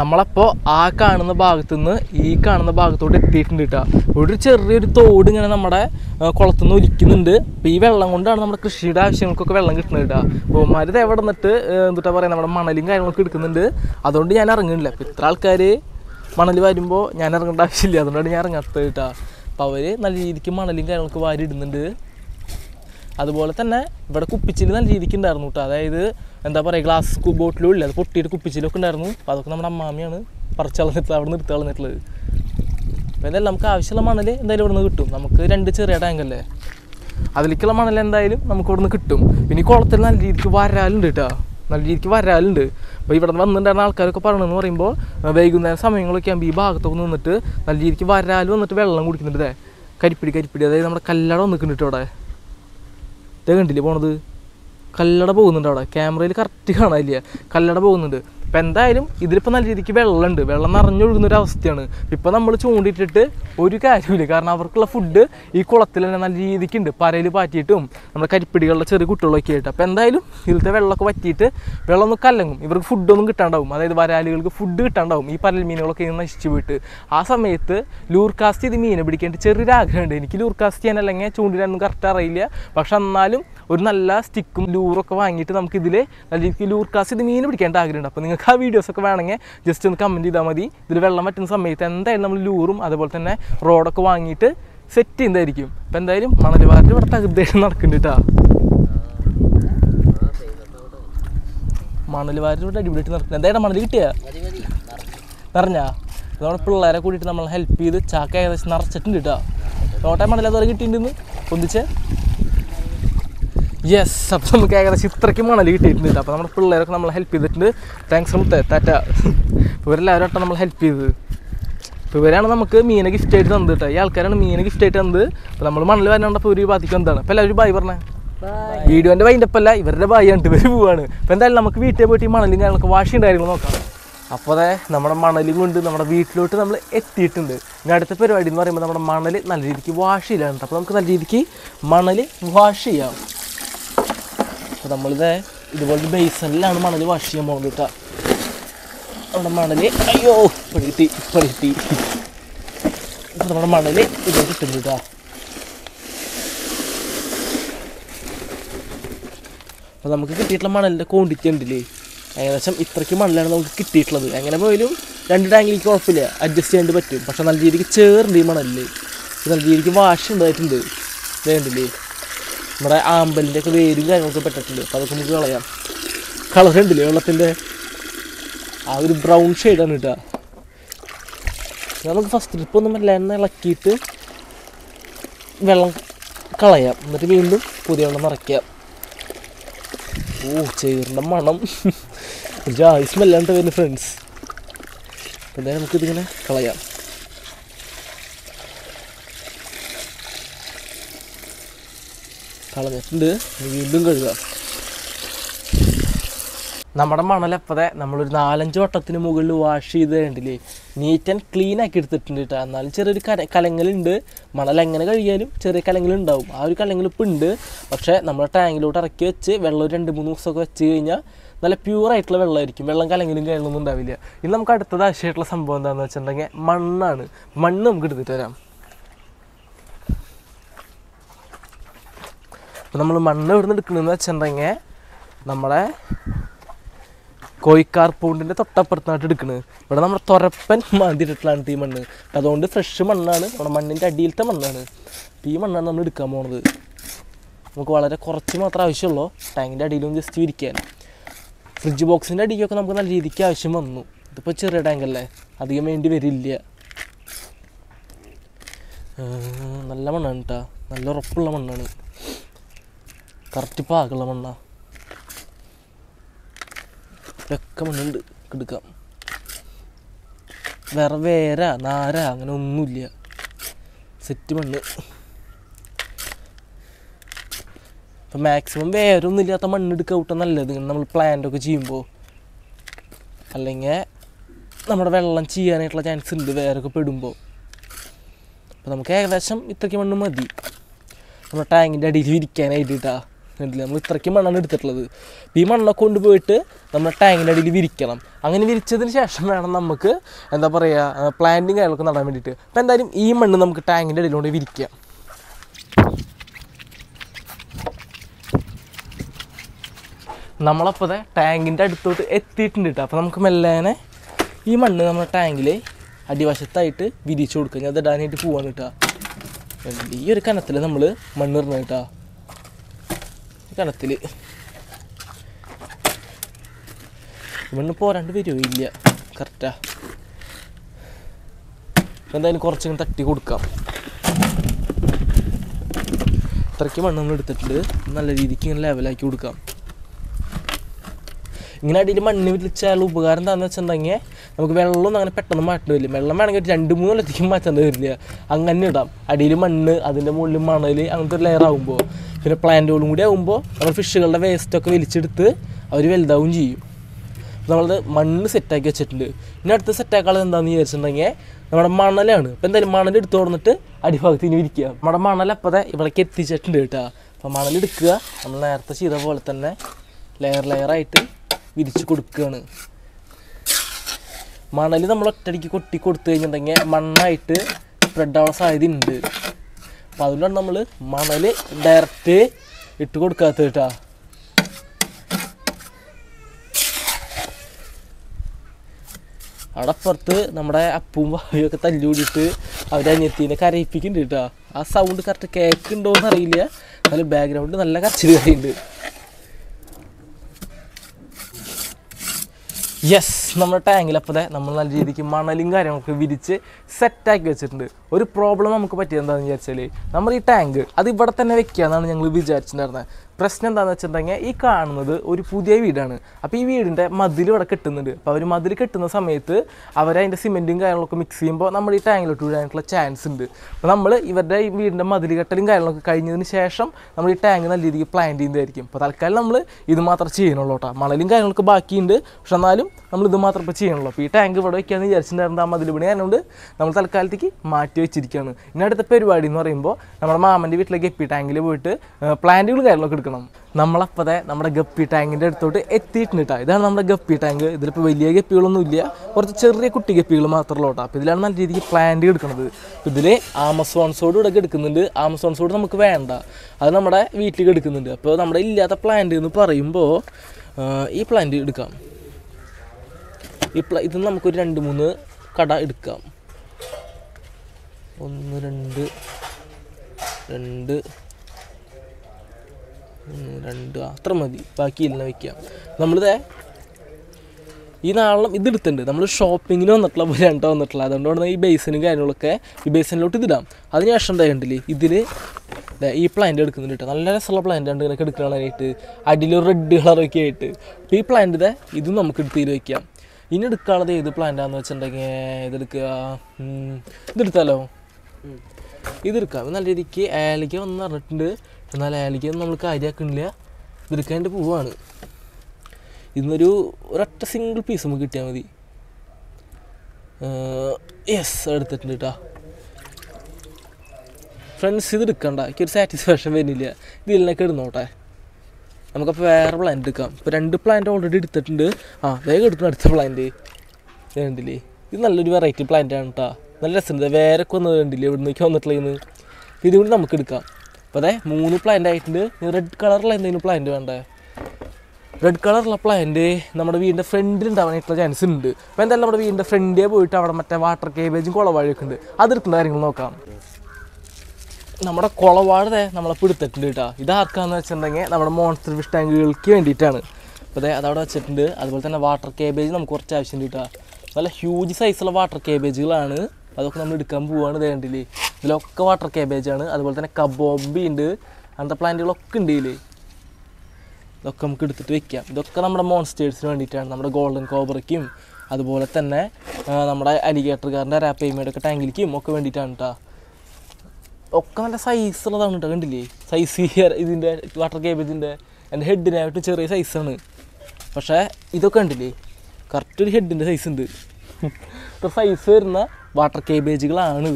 നമ്മളപ്പോൾ ആ കാണുന്ന ഭാഗത്തു നിന്ന് ഈ കാണുന്ന ഭാഗത്തോട്ട് എത്തിയിട്ടുണ്ട് കേട്ടോ ഒരു ചെറിയൊരു തോട് ഇങ്ങനെ നമ്മുടെ കുളത്തു കുളത്തുനിന്ന് ഒലിക്കുന്നുണ്ട്. ഈ വെള്ളം കൊണ്ടാണ് നമ്മുടെ കൃഷിയുടെ ആവശ്യങ്ങൾക്കൊക്കെ വെള്ളം കിട്ടുന്നത് കേട്ടോ ബഹുമാരി മരുത് എവിടെ നിന്നിട്ട് എന്തുട്ടാ പറയുക നമ്മുടെ മണലും കാര്യങ്ങളൊക്കെ എടുക്കുന്നുണ്ട്. അതുകൊണ്ട് ഞാൻ ഇറങ്ങുന്നില്ല. അപ്പോൾ ഇത്ര ആൾക്കാർ മണൽ വരുമ്പോൾ ഞാൻ ഇറങ്ങേണ്ട ആവശ്യമില്ല. അതുകൊണ്ടാണ് ഞാൻ ഇറങ്ങാത്തത് കേട്ടോ അപ്പോൾ അവർ നല്ല രീതിക്ക് മണലും കാര്യങ്ങളൊക്കെ വാരി ഇടുന്നുണ്ട് അതുപോലെ തന്നെ ഇവിടെ കുപ്പിച്ചിൽ നല്ല രീതിക്ക് ഉണ്ടായിരുന്നു കേട്ടോ അതായത് എന്താ പറയുക ഗ്ലാസ് ബോട്ടിലും ഇല്ല. അത് പൊട്ടിയിട്ട് കുപ്പിച്ചിലൊക്കെ ഉണ്ടായിരുന്നു. അപ്പോൾ അതൊക്കെ നമ്മുടെ അമ്മാമിയാണ് പറിച്ച് കളഞ്ഞിട്ടുള്ളത് അവിടെ നിർത്തി കളഞ്ഞിട്ടുള്ളത്. അപ്പോൾ ഇതെല്ലാം നമുക്ക് ആവശ്യമുള്ള മണൽ എന്തായാലും ഇവിടെ നിന്ന് കിട്ടും. നമുക്ക് രണ്ട് ചെറിയ ടാങ്കല്ലേ അതിലേക്കുള്ള മണൽ എന്തായാലും നമുക്ക് ഇവിടെ നിന്ന് കിട്ടും. പിന്നെ ഈ കുളത്തിൽ നല്ല രീതിക്ക് വരാലുണ്ട് കേട്ടോ നല്ല രീതിക്ക് വരാലുണ്ട്. അപ്പോൾ ഇവിടെ നിന്ന് വന്നിട്ടുണ്ടായിരുന്ന ആൾക്കാരൊക്കെ പറയണമെന്ന് പറയുമ്പോൾ വൈകുന്നേരം സമയങ്ങളൊക്കെ ആകുമ്പോൾ ഈ ഭാഗത്തൊക്കെ നിന്നിട്ട് നല്ല രീതിക്ക് വരാൽ വന്നിട്ട് വെള്ളം കുടിക്കുന്നുണ്ട് കരിപ്പിടി കരിപ്പിടി. അതായത് നമ്മുടെ കല്ലട വന്നിട്ടുണ്ട് ഇവിടെ ഇതേ കണ്ടില്ലേ പോണത്? കല്ലട പോകുന്നുണ്ട് അവിടെ. ക്യാമറയിൽ കറക്റ്റ് കാണാനില്ല. കല്ലട പോകുന്നുണ്ട്. അപ്പം എന്തായാലും ഇതിലിപ്പോൾ നല്ല രീതിക്ക് വെള്ളമുണ്ട്. വെള്ളം നിറഞ്ഞൊഴുകുന്ന ഒരു അവസ്ഥയാണ്. ഇപ്പം നമ്മൾ ചൂണ്ടിട്ടിട്ട് ഒരു കാര്യമില്ല കാരണം അവർക്കുള്ള ഫുഡ് ഈ കുളത്തിൽ തന്നെ നല്ല രീതിക്ക് ഉണ്ട്. പരയിൽ പാറ്റിയിട്ടും നമ്മുടെ കരിപ്പിടികളുടെ ചെറിയ കുട്ടികളൊക്കെ ആയിട്ട്. അപ്പോൾ എന്തായാലും ഇതിലത്തെ വെള്ളമൊക്കെ വറ്റിയിട്ട് വെള്ളം ഒന്ന് കലങ്ങും. ഇവർക്ക് ഫുഡൊന്നും കിട്ടാണ്ടാവും. അതായത് വരാലുകൾക്ക് ഫുഡ് കിട്ടാണ്ടാവും. ഈ പരൽ മീനുകളൊക്കെ നശിച്ചു പോയിട്ട്. ആ സമയത്ത് ലൂർ ഇത് മീനെ പിടിക്കേണ്ട ചെറിയൊരു ആഗ്രഹമുണ്ട്. എനിക്ക് ലൂർകാസ്റ്റ് ചെയ്യാൻ അല്ലെങ്കിൽ ചൂണ്ടിടാനൊന്നും കറക്റ്റ് അറിയില്ല. പക്ഷെ എന്നാലും ഒരു നല്ല സ്റ്റിക്കും ലൂറൊക്കെ വാങ്ങിയിട്ട് നമുക്കിതിൽ നല്ല രീതിക്ക് ലൂർ ഇത് മീൻ പിടിക്കേണ്ട ആഗ്രഹമുണ്ട്. അപ്പോൾ നിങ്ങൾക്ക് ആ വീഡിയോസ് ഒക്കെ വേണമെങ്കിൽ ജസ്റ്റ് ഒന്ന് കമന്റ് ചെയ്താൽ മതി. ഇതിൽ വെള്ളം പറ്റുന്ന സമയത്ത് എന്തായാലും നമ്മൾ ലൂറും അതുപോലെ തന്നെ റോഡൊക്കെ വാങ്ങിയിട്ട് സെറ്റ് ചെയ്യുന്നതായിരിക്കും. അപ്പം എന്തായാലും മണൽവാരിൽ ഇവിടെ തകൃതിയായിട്ട് നടക്കുന്നുണ്ട് കേട്ടോ മണൽ വാരി ഇവിടെ അടിപൊളിയായിട്ട് നടക്കുന്നത് എന്തായാലും മണൽ കിട്ടിയാ? നിറഞ്ഞാ? നമ്മുടെ പിള്ളേരെ കൂടിയിട്ട് നമ്മൾ ഹെൽപ്പ് ചെയ്ത് ചാക്ക ഏകദേശം നിറച്ചിട്ടുണ്ട് കേട്ടോ തോട്ടം മണൽ അതുപോലെ കിട്ടിയിട്ടുണ്ടെന്ന് ഒന്നിച്ച് യെസ് അപ്പോൾ നമുക്ക് ഏകദേശം ഇത്രയ്ക്ക് മണൽ കിട്ടിയിട്ടുണ്ട്. അപ്പോൾ നമ്മുടെ പിള്ളേരൊക്കെ നമ്മളെ ഹെൽപ്പ് ചെയ്തിട്ടുണ്ട്. താങ്ക്സ് മുത്തേ ടാറ്റ. ഇപ്പോൾ ഇവരെല്ലാവരും ആട്ടോ നമ്മൾ ഹെൽപ്പ് ചെയ്തത്. അപ്പോൾ ഇവരാണ് നമുക്ക് മീനെ ഗിഫ്റ്റ് ആയിട്ട് തന്നത് കേട്ടോ ഈ ആൾക്കാരാണ് മീനെ ഗിഫ്റ്റ് ആയിട്ട് തന്നത്. അപ്പോൾ നമ്മൾ മണൽ വരണോണ്ടപ്പോൾ ഒരു ബാധിക്കും. എന്താണ്? അപ്പോൾ എല്ലാവരും ബായ് പറഞ്ഞേ. വീഡിയോന്റെ അപ്പല്ല ഇവരുടെ ബായി കണ്ടിട്ട് ഇവർ പോവാണ്. അപ്പോൾ എന്തായാലും നമുക്ക് വീട്ടിൽ പോയിട്ട് ഈ മണലും കാര്യങ്ങളൊക്കെ വാഷിയും കാര്യങ്ങൾ നോക്കാം. അപ്പോൾ അതെ നമ്മുടെ മണലും കൊണ്ട് നമ്മുടെ വീട്ടിലോട്ട് നമ്മൾ എത്തിയിട്ടുണ്ട്. ഇനി അടുത്ത പരിപാടി എന്ന് പറയുമ്പോൾ നമ്മുടെ മണൽ നല്ല രീതിക്ക് വാഷ് ചെയ്യലാണ് അപ്പോൾ നമുക്ക് നല്ല രീതിക്ക് മണൽ വാഷ് ചെയ്യാം. അപ്പോൾ നമ്മളിത് ഇതുപോലത്തെ ബേസണിലാണ് മണൽ വാഷ് ചെയ്യാൻ പോകുന്നത് കേട്ടോ നമ്മുടെ മണൽ അയ്യോ ഇപ്പഴ് കിട്ടി ഇപ്പഴ് നമ്മുടെ മണൽ ഇത് കിട്ടുന്നു കേട്ടോ അപ്പോൾ നമുക്ക് കിട്ടിയിട്ടുള്ള മണലിന്റെ ക്വാണ്ടിറ്റി ഉണ്ടല്ലേ? ഏകദേശം ഇത്രയ്ക്ക് മണലാണ് നമുക്ക് കിട്ടിയിട്ടുള്ളത്. എങ്ങനെ പോയാലും രണ്ട് ടാങ്കിലേക്ക് കുഴപ്പമില്ല. അഡ്ജസ്റ്റ് ചെയ്യാണ്ട് പറ്റും. പക്ഷെ നല്ല രീതിക്ക് ചേറുണ്ട് ഈ മണലിൽ നല്ല രീതിക്ക് വാഷ് ഉണ്ടായിട്ടുണ്ട്. വേണ്ടില്ലേ നമ്മുടെ ആമ്പലിന്റെ ഒക്കെ വേരും കാര്യങ്ങളൊക്കെ പെട്ടിട്ടുണ്ട്. അപ്പോൾ അതൊക്കെ നമുക്ക് കളയാം. കളർ ഉണ്ടല്ലേ വെള്ളത്തിന്റെ ആ ഒരു ബ്രൗൺ ഷെയ്ഡാണ് കേട്ടോ. നമുക്ക് ഫസ്റ്റ് ട്രിപ്പ് ഒന്നും എണ്ണ ഇളക്കിയിട്ട് വെള്ളം കളയാം. എന്നിട്ട് വീണ്ടും പുതിയ വെള്ളം നിറയ്ക്കാം. ഓ ചേറിന്റെ മണം. ഒരു ജാതി സ്മെല്ലാണ്ട് വരുന്നു ഫ്രണ്ട്സ് എന്തായാലും നമുക്കിതിങ്ങനെ കളയാം. കളഞ്ഞിട്ടുണ്ട് വീണ്ടും കഴുകാം. നമ്മുടെ മണലപ്പതെ നമ്മളൊരു നാലഞ്ച് വട്ടത്തിന് മുകളിൽ വാഷ് ചെയ്ത് കണ്ടില്ലേ? നീറ്റ് ആൻഡ് ക്ലീൻ ആക്കി എടുത്തിട്ടുണ്ട് കേട്ടോ. എന്നാലും ചെറിയൊരു കര കലങ്ങലുണ്ട്. മണൽ എങ്ങനെ കഴിയാലും ചെറിയ കലങ്ങലുണ്ടാവും. ആ ഒരു കലങ്ങൾ ഇപ്പം ഉണ്ട്. പക്ഷേ നമ്മൾ ടാങ്കിലോട്ട് ഇറക്കി വെച്ച് വെള്ളം ഒരു രണ്ട് മൂന്ന് ദിവസമൊക്കെ വെച്ച് കഴിഞ്ഞാൽ നല്ല പ്യൂറായിട്ടുള്ള വെള്ളമായിരിക്കും. വെള്ളം കലങ്ങലും കാര്യങ്ങളൊന്നും ഉണ്ടാവില്ല. ഇനി നമുക്ക് അടുത്തത് ആവശ്യമായിട്ടുള്ള സംഭവം എന്താണെന്ന് വെച്ചിട്ടുണ്ടെങ്കിൽ മണ്ണാണ്. മണ്ണ് നമുക്ക് എടുത്തിട്ട് വരാം. അപ്പോൾ നമ്മൾ മണ്ണ് ഇവിടുന്ന് എടുക്കുന്നതെന്ന് വെച്ചിട്ടുണ്ടെങ്കിൽ കോയിക്കാർ പൂണ്ടിന്റെ തൊട്ടപ്പുറത്തായിട്ട് എടുക്കുന്നത് ഇവിടെ നമ്മുടെ തുരപ്പൻ മാന്തിയിട്ടിട്ടുള്ളതാണ് ഈ മണ്ണ്. അതുകൊണ്ട് ഫ്രഷ് മണ്ണാണ്. നമ്മുടെ മണ്ണിന്റെ അടിയിലത്തെ മണ്ണാണ്. ഈ മണ്ണാണ് നമ്മൾ എടുക്കാൻ പോണത്. നമുക്ക് വളരെ കുറച്ച് മാത്രമേ ആവശ്യമുള്ളൂ. ടാങ്കിന്റെ അടിയിലും ജസ്റ്റ് ഇരിക്കാൻ ഫ്രിഡ്ജ് ബോക്സിന്റെ അടിക്കൊക്കെ നമുക്ക് നല്ല രീതിക്ക് ആവശ്യം വന്നു. ഇതിപ്പോൾ ചെറിയ ടാങ്കല്ലേ അധികം വേണ്ടി വരില്ല. നല്ല മണ്ണാണ് കേട്ടോ നല്ല ഉറപ്പുള്ള മണ്ണാണ്. കറക്റ്റ് പാകുള്ള മണ്ണ. ഇതൊക്കെ മണ്ണുണ്ട്. എടുക്കാം. വേറെ വേര നാര അങ്ങനെ ഒന്നുമില്ല. സെറ്റ് മണ്ണ്. ഇപ്പം മാക്സിമം വേരൊന്നും ഇല്ലാത്ത മണ്ണ് എടുക്കുക കൂട്ടാൻ നല്ലത്. നമ്മൾ പ്ലാന്റൊക്കെ ചെയ്യുമ്പോൾ അല്ലെങ്കിൽ നമ്മുടെ വെള്ളം ചെയ്യാനായിട്ടുള്ള ചാൻസ് ഉണ്ട് വേരൊക്കെ പെടുമ്പോൾ അപ്പോൾ നമുക്ക് ഏകദേശം ഇത്രയ്ക്ക് മണ്ണ് മതി. നമ്മുടെ ടാങ്കിന്റെ അടിയിൽ ഇരിക്കാനായിട്ട് കേട്ടാ കണ്ടില്ലേ? നമ്മൾ ഇത്രയ്ക്ക് മണ്ണാണ് എടുത്തിട്ടുള്ളത്. ഈ മണ്ണൊക്കെ കൊണ്ടുപോയിട്ട് നമ്മൾ ടാങ്കിന്റെ അടിയിൽ വിരിക്കണം. അങ്ങനെ വിരിച്ചതിന് ശേഷം വേണം നമുക്ക് എന്താ പറയുക പ്ലാന്റിങ് കാര്യങ്ങളൊക്കെ നടാൻ വേണ്ടിയിട്ട്. അപ്പോൾ എന്തായാലും ഈ മണ്ണ് നമുക്ക് ടാങ്കിന്റെ അടിയിലൂടെ വിരിക്കാം. നമ്മളപ്പോൾ ടാങ്കിന്റെ അടുത്തോട്ട് എത്തിയിട്ടുണ്ട് കേട്ടോ അപ്പോൾ നമുക്ക് മെല്ലേനെ ഈ മണ്ണ് നമ്മുടെ ടാങ്കിൽ അടിവശത്തായിട്ട് വിരിച്ചു കൊടുക്കുക ഞാൻ അത് ഇടാനായിട്ട് പോവാണ് കേട്ടോ ഈ ഒരു കനത്തിൽ നമ്മൾ മണ്ണ് ഇടണം കേട്ടോ കനത്തിൽ മണ്ണ് പോരാണ്ട് വരുമോ ഇല്ല കറക്റ്റാ എന്തായാലും കുറച്ചിങ്ങനെ തട്ടി കൊടുക്കാം. അത്രയ്ക്ക് മണ്ണ് നമ്മൾ എടുത്തിട്ടുണ്ട്. നല്ല രീതിക്ക് ഇങ്ങനെ ലെവലാക്കി കൊടുക്കാം. ഇങ്ങനെ അടിയിൽ മണ്ണ് വിളിച്ചാൽ ഉപകാരം എന്താണെന്ന് വെച്ചിട്ടുണ്ടെങ്കിൽ നമുക്ക് വെള്ളമൊന്നും അങ്ങനെ പെട്ടെന്ന് മാറ്റേണ്ടി വരില്ല. വെള്ളം വേണമെങ്കിൽ ഒരു രണ്ട് മൂന്ന് കൊല്ലത്തേക്കും മാറ്റേണ്ടി വരില്ല. അങ്ങനെ ഇടാം. അടിയിൽ മണ്ണ് അതിന്റെ മുകളിൽ മണൽ അങ്ങനത്തെ ഒരു ലെയർ ആകുമ്പോൾ പിന്നെ പ്ലാന്റുകളും കൂടി ആകുമ്പോൾ നമ്മൾ ഫിഷുകളുടെ വേസ്റ്റൊക്കെ വലിച്ചെടുത്ത് അവർ വലുതാവും ചെയ്യും. നമ്മളത് മണ്ണ് സെറ്റാക്കി വെച്ചിട്ടുണ്ട്. ഇനി അടുത്ത സെറ്റാക്കാനുള്ളത് എന്താണെന്ന് വിചാരിച്ചിട്ടുണ്ടെങ്കിൽ നമ്മുടെ മണലാണ്. ഇപ്പം എന്തായാലും മണൽ എടുത്തു കൊടുത്തിട്ട് അടിഭാഗത്ത് ഇനി വിരിക്കുക. നമ്മുടെ മണൽ അപ്പതെ ഇവിടേക്ക് എത്തിച്ചിട്ടുണ്ട് കേട്ടോ. അപ്പോൾ മണൽ എടുക്കുക. നമ്മൾ നേരത്തെ ചെയ്ത പോലെ തന്നെ ലെയർ ലെയറായിട്ട് വിരിച്ച് കൊടുക്കുകയാണ്. മണൽ നമ്മൾ ഒറ്റയടിക്ക് കൊട്ടി കൊടുത്തു കഴിഞ്ഞിട്ടുണ്ടെങ്കിൽ മണ്ണായിട്ട് സ്പ്രെഡ് ആവാൻ സാധ്യത ഉണ്ട് അപ്പോൾ അതുകൊണ്ടാണ് നമ്മൾ മണൽ ഡയറക്റ്റ് ഇട്ട് കൊടുക്കാത്തത് കേട്ടോ അവിടെപ്പുറത്ത് നമ്മുടെ അപ്പും ഭാവിയൊക്കെ തല്ലുകൂടിയിട്ട് അവരെ അനിയത്തിനെ കരയിപ്പിക്കുന്നുണ്ട് കേട്ടോ ആ സൗണ്ട് കറക്റ്റ് കേൾക്കുന്നുണ്ടോയെന്ന് അറിയില്ല എന്നാലും ബാക്ക്ഗ്രൗണ്ട് നല്ല കരച്ചിൽ കറിയുണ്ട് യെസ് നമ്മുടെ ടാങ്കിൽ ടാങ്കിലപ്പോൾ നമ്മൾ നല്ല രീതിക്ക് മണലും കാര്യങ്ങളൊക്കെ വിരിച്ച് സെറ്റാക്കി വെച്ചിട്ടുണ്ട്. ഒരു പ്രോബ്ലം നമുക്ക് പറ്റിയത് എന്താണെന്ന് വിചാരിച്ചാൽ നമ്മൾ ഈ ടാങ്ക് അത് ഇവിടെ തന്നെ വെക്കുക എന്നാണ് ഞങ്ങൾ വിചാരിച്ചിട്ടുണ്ടായിരുന്നത് പ്രശ്നം എന്താണെന്ന് വെച്ചിട്ടുണ്ടെങ്കിൽ ഈ കാണുന്നത് ഒരു പുതിയ വീടാണ്. അപ്പോൾ ഈ വീടിന്റെ മതിൽ ഇവിടെ കെട്ടുന്നുണ്ട്. അപ്പോൾ അവർ മതിൽ കെട്ടുന്ന സമയത്ത് അവർ അതിന്റെ സിമെന്റും കാര്യങ്ങളൊക്കെ മിക്സ് ചെയ്യുമ്പോൾ നമ്മൾ ഈ ടാങ്കിലോട്ട് വീഴാനായിട്ടുള്ള ചാൻസ് ഉണ്ട്. അപ്പോൾ നമ്മൾ ഇവരുടെ ഈ വീടിന്റെ മതിൽ കെട്ടലും കാര്യങ്ങളൊക്കെ കഴിഞ്ഞതിന് ശേഷം നമ്മൾ ഈ ടാങ്ക് നല്ല രീതിക്ക് പ്ലാൻ ചെയ്യുന്നതായിരിക്കും. അപ്പോൾ തൽക്കാലം നമ്മൾ ഇത് മാത്രം ചെയ്യണുള്ളൂ കേട്ടോ. മണലും കാര്യങ്ങളൊക്കെ ബാക്കിയുണ്ട്. പക്ഷെ എന്നാലും നമ്മൾ ഇത് മാത്രം ഇപ്പോൾ ചെയ്യണുള്ളൂ അപ്പോൾ ഈ ടാങ്ക് ഇവിടെ വയ്ക്കാമെന്ന് വിചാരിച്ചിട്ടുണ്ടായിരുന്ന ആ മതിൽ പണി ആയതുകൊണ്ട് നമ്മൾ തൽക്കാലത്തേക്ക് മാറ്റി വെച്ചിരിക്കുകയാണ് ഇനി അടുത്ത പരിപാടി എന്ന് പറയുമ്പോൾ നമ്മുടെ മാമന്റെ വീട്ടിലേക്ക് എപ്പി ടാങ്കിൽ പോയിട്ട് പ്ലാന്റുകൾ കാര്യങ്ങളൊക്കെ എടുക്കണം. നമ്മളപ്പതെ നമ്മുടെ ഗപ്പി ടാങ്കിന്റെ അടുത്തോട്ട് എത്തിയിട്ടുണ്ട് ഇതാണ് നമ്മുടെ ഗപ്പി ടാങ്ക്. ഇതിലിപ്പോൾ വലിയ ഗപ്പികളൊന്നും ഇല്ല കുറച്ച് ചെറിയ കുട്ടി ഗപ്പികൾ മാത്രമല്ല കേട്ടോ അപ്പോൾ ഇതിലാണ് നല്ല രീതിക്ക് പ്ലാന്റ് എടുക്കുന്നത് ഇതിൽ ആമസോൺസോട് ഇവിടെ എടുക്കുന്നുണ്ട്. ആമസോൺസോട് നമുക്ക് വേണ്ട. അത് നമ്മുടെ വീട്ടിലേക്ക് എടുക്കുന്നുണ്ട്. അപ്പോൾ നമ്മുടെ ഇല്ലാത്ത പ്ലാന്റ് എന്ന് പറയുമ്പോൾ ഈ പ്ലാന്റ് എടുക്കാം. ഈ പ്ല ഇത് നമുക്കൊരു രണ്ട് മൂന്ന് കട എടുക്കാം. ഒന്ന് രണ്ട് രണ്ട് രണ്ട് അത്ര മതി. ബാക്കി ഇല്ല വയ്ക്കാം നമ്മളിതേ ഈ നാളെ ഇത് എടുത്തിട്ടുണ്ട് നമ്മൾ ഷോപ്പിങ്ങിന് വന്നിട്ടുള്ള പോലെ രണ്ടോ വന്നിട്ടുള്ള അതുകൊണ്ടാണ് ഈ ബേസിനും കാര്യങ്ങളൊക്കെ ഈ ബേസിനിലോട്ട് ഇതിടാം. അതിനുശേഷം എന്താ കണ്ടില്ലേ ഇതിൽ ഈ പ്ലാന്റ് എടുക്കുന്നുണ്ട് കേട്ടോ നല്ല രസമുള്ള പ്ലാന്റ് ഉണ്ട് ഇതൊക്കെ എടുക്കാനായിട്ട് അടിയിൽ റെഡ് കളറൊക്കെ ആയിട്ട്. അപ്പോൾ ഈ പ്ലാന്റ് ഇതേ ഇതും നമുക്ക് എടുത്ത് വയ്ക്കാം ഇനി എടുക്കാനുള്ളത് ഏത് പ്ലാന്റാന്ന് വെച്ചിട്ടുണ്ടെങ്കിൽ ഇതെടുക്കുക. ഇതെടുത്താലോ? ഇതെടുക്കാം. ഇത് നല്ല രീതിക്ക് ഏലയ്ക്ക വന്ന് പറഞ്ഞിട്ടുണ്ട് എന്നാൽ അയാളിക്ക് നമ്മൾ കാര്യമാക്കണില്ല ഇതെടുക്കാണ്ട് പോവാണ്. ഇന്നൊരു ഒരൊറ്റ സിംഗിൾ പീസ് നമുക്ക് കിട്ടിയാൽ മതി. യെസ് എടുത്തിട്ടുണ്ട് കേട്ടോ ഫ്രണ്ട്സ് ഇത് എടുക്കണ്ട. എനിക്കൊരു സാറ്റിസ്ഫാക്ഷൻ വരുന്നില്ല. ഇതിലൊക്കെ ഇടുന്നോട്ടെ. നമുക്കപ്പോൾ വേറെ പ്ലാന്റ് എടുക്കാം. ഇപ്പോൾ രണ്ട് പ്ലാന്റ് ഓൾറെഡി എടുത്തിട്ടുണ്ട്. ആ വേഗം എടുക്കണം അടുത്ത പ്ലാന്റ് വേണ്ടില്ലേ ഇത് നല്ലൊരു വെറൈറ്റി പ്ലാന്റ് ആണ് കേട്ടോ നല്ല രസമുണ്ട്. വേരൊക്കെ വന്നത് വേണ്ടില്ലേ ഇവിടുന്ന് വന്നിട്ടുള്ളതെന്ന്. ഇതും കൂടി നമുക്ക് എടുക്കാം. അപ്പോൾ അതെ മൂന്ന് പ്ലാന്റ് ആയിട്ടുണ്ട്. റെഡ് കളറിൽ എന്തെങ്കിലും പ്ലാന്റ് വേണ്ടേ? റെഡ് കളറുള്ള പ്ലാന്റ് നമ്മുടെ വീടിന്റെ ഫ്രണ്ടിൽ ഉണ്ടാവാനായിട്ടുള്ള ചാൻസ് ഉണ്ട്. അപ്പോൾ എന്തായാലും നമ്മുടെ വീടിന്റെ ഫ്രണ്ടേ പോയിട്ട് അവിടെ മറ്റേ വാട്ടർ കേബേജും കുളവാഴയൊക്കെ ഉണ്ട് അതെടുക്കുന്ന കാര്യങ്ങൾ നോക്കാം. നമ്മുടെ കുളവാഴ ദേ നമ്മളെ പിടുത്തിട്ടുണ്ട് കേട്ടോ. ഇത് ആർക്കാന്ന് വെച്ചിട്ടുണ്ടെങ്കിൽ നമ്മുടെ മോൺസ്റ്റർ ഫിഷ് ടാങ്കുകൾക്ക് വേണ്ടിയിട്ടാണ്. അപ്പോൾ അതെ അതവിടെ വെച്ചിട്ടുണ്ട്. അതുപോലെ തന്നെ വാട്ടർ കേബേജ് നമുക്ക് കുറച്ച് ആവശ്യമുണ്ട് കേട്ടോ. നല്ല ഹ്യൂജ് സൈസുള്ള വാട്ടർ കേബേജുകളാണ് അതൊക്കെ നമ്മൾ എടുക്കാൻ പോവുകയാണ് വേണ്ടില്ലേ ഇതിലൊക്കെ വാട്ടർ കേബേജാണ് അതുപോലെ തന്നെ കബോബി ഉണ്ട് അങ്ങനത്തെ പ്ലാന്റുകളൊക്കെ ഉണ്ട് ഇതിൽ ഇതൊക്കെ നമുക്ക് എടുത്തിട്ട് വെക്കാം. ഇതൊക്കെ നമ്മുടെ മോൺസ്റ്റേഴ്സിന് വേണ്ടിയിട്ടാണ്. നമ്മുടെ ഗോൾഡൻ കോബ്രയ്ക്കും അതുപോലെ തന്നെ നമ്മുടെ അലിഗേറ്റർകാരന്റെ റാപ്പേമയുടെ ടാങ്കിലേക്കും ഒക്കെ വേണ്ടിയിട്ടാണ് കേട്ടോ ഒക്കെ നല്ല സൈസ് ഉള്ളതാണ് കേട്ടോ കണ്ടില്ലേ? സൈസ് ഇതിന്റെ വാട്ടർ കേബേജിന്റെ എന്റെ ഹെഡിനായിട്ട് ചെറിയ സൈസാണ് പക്ഷേ ഇതൊക്കെ കണ്ടില്ലേ? കറക്റ്റ് ഒരു ഹെഡിന്റെ സൈസ് ഉണ്ട് സൈസ് വരുന്ന വാട്ടർ കേബേജുകളാണ്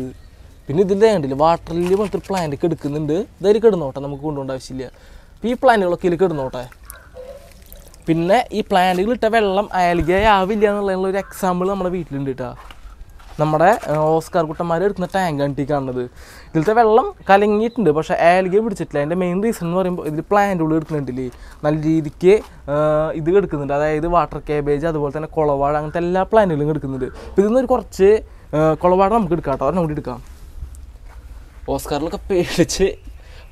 പിന്നെ ഇതിന്റെ കണ്ടില്ലേ വാട്ടറിൽ പോലത്തെ പ്ലാന്റ് കെടുക്കുന്നുണ്ട് ഇതായി കിടന്നോട്ടെ? നമുക്ക് കൊണ്ടുപോകേണ്ട ആവശ്യമില്ല. അപ്പോൾ ഈ പ്ലാന്റുകളൊക്കെ ഇതിൽ കിടന്നോട്ടെ? പിന്നെ ഈ പ്ലാന്റുകൾ ഇട്ട വെള്ളം അയൽകയായി ആവില്ല ഒരു എക്സാമ്പിൾ നമ്മുടെ വീട്ടിലുണ്ട് കേട്ടോ നമ്മുടെ ഓസ്കാർ കുട്ടന്മാർ എടുക്കുന്ന ടാങ്കാണ് ഈ കാണുന്നത്. ഇതിലത്തെ വെള്ളം കലങ്ങിയിട്ടുണ്ട്. പക്ഷേ ആൽഗെ പിടിച്ചിട്ടില്ല. അതിന്റെ മെയിൻ റീസൺ എന്ന് പറയുമ്പോൾ ഇതിൽ പ്ലാന്റുകൾ എടുക്കുന്നുണ്ടല്ലേ? നല്ല രീതിക്ക് ഇത് എടുക്കുന്നുണ്ട് അതായത് വാട്ടർ കേബേജ് അതുപോലെ തന്നെ കുളവാഴ അങ്ങനത്തെ എല്ലാ പ്ലാന്റുകളും എടുക്കുന്നുണ്ട് അപ്പോൾ ഇതിൽ നിന്നൊരു കുറച്ച് ഏഹ്, നമുക്ക് എടുക്കാം കേട്ടോ. ഒരെണ്ണം കൂടി എടുക്കാം. ഓസ്കാറിലൊക്കെ പേടിച്ച്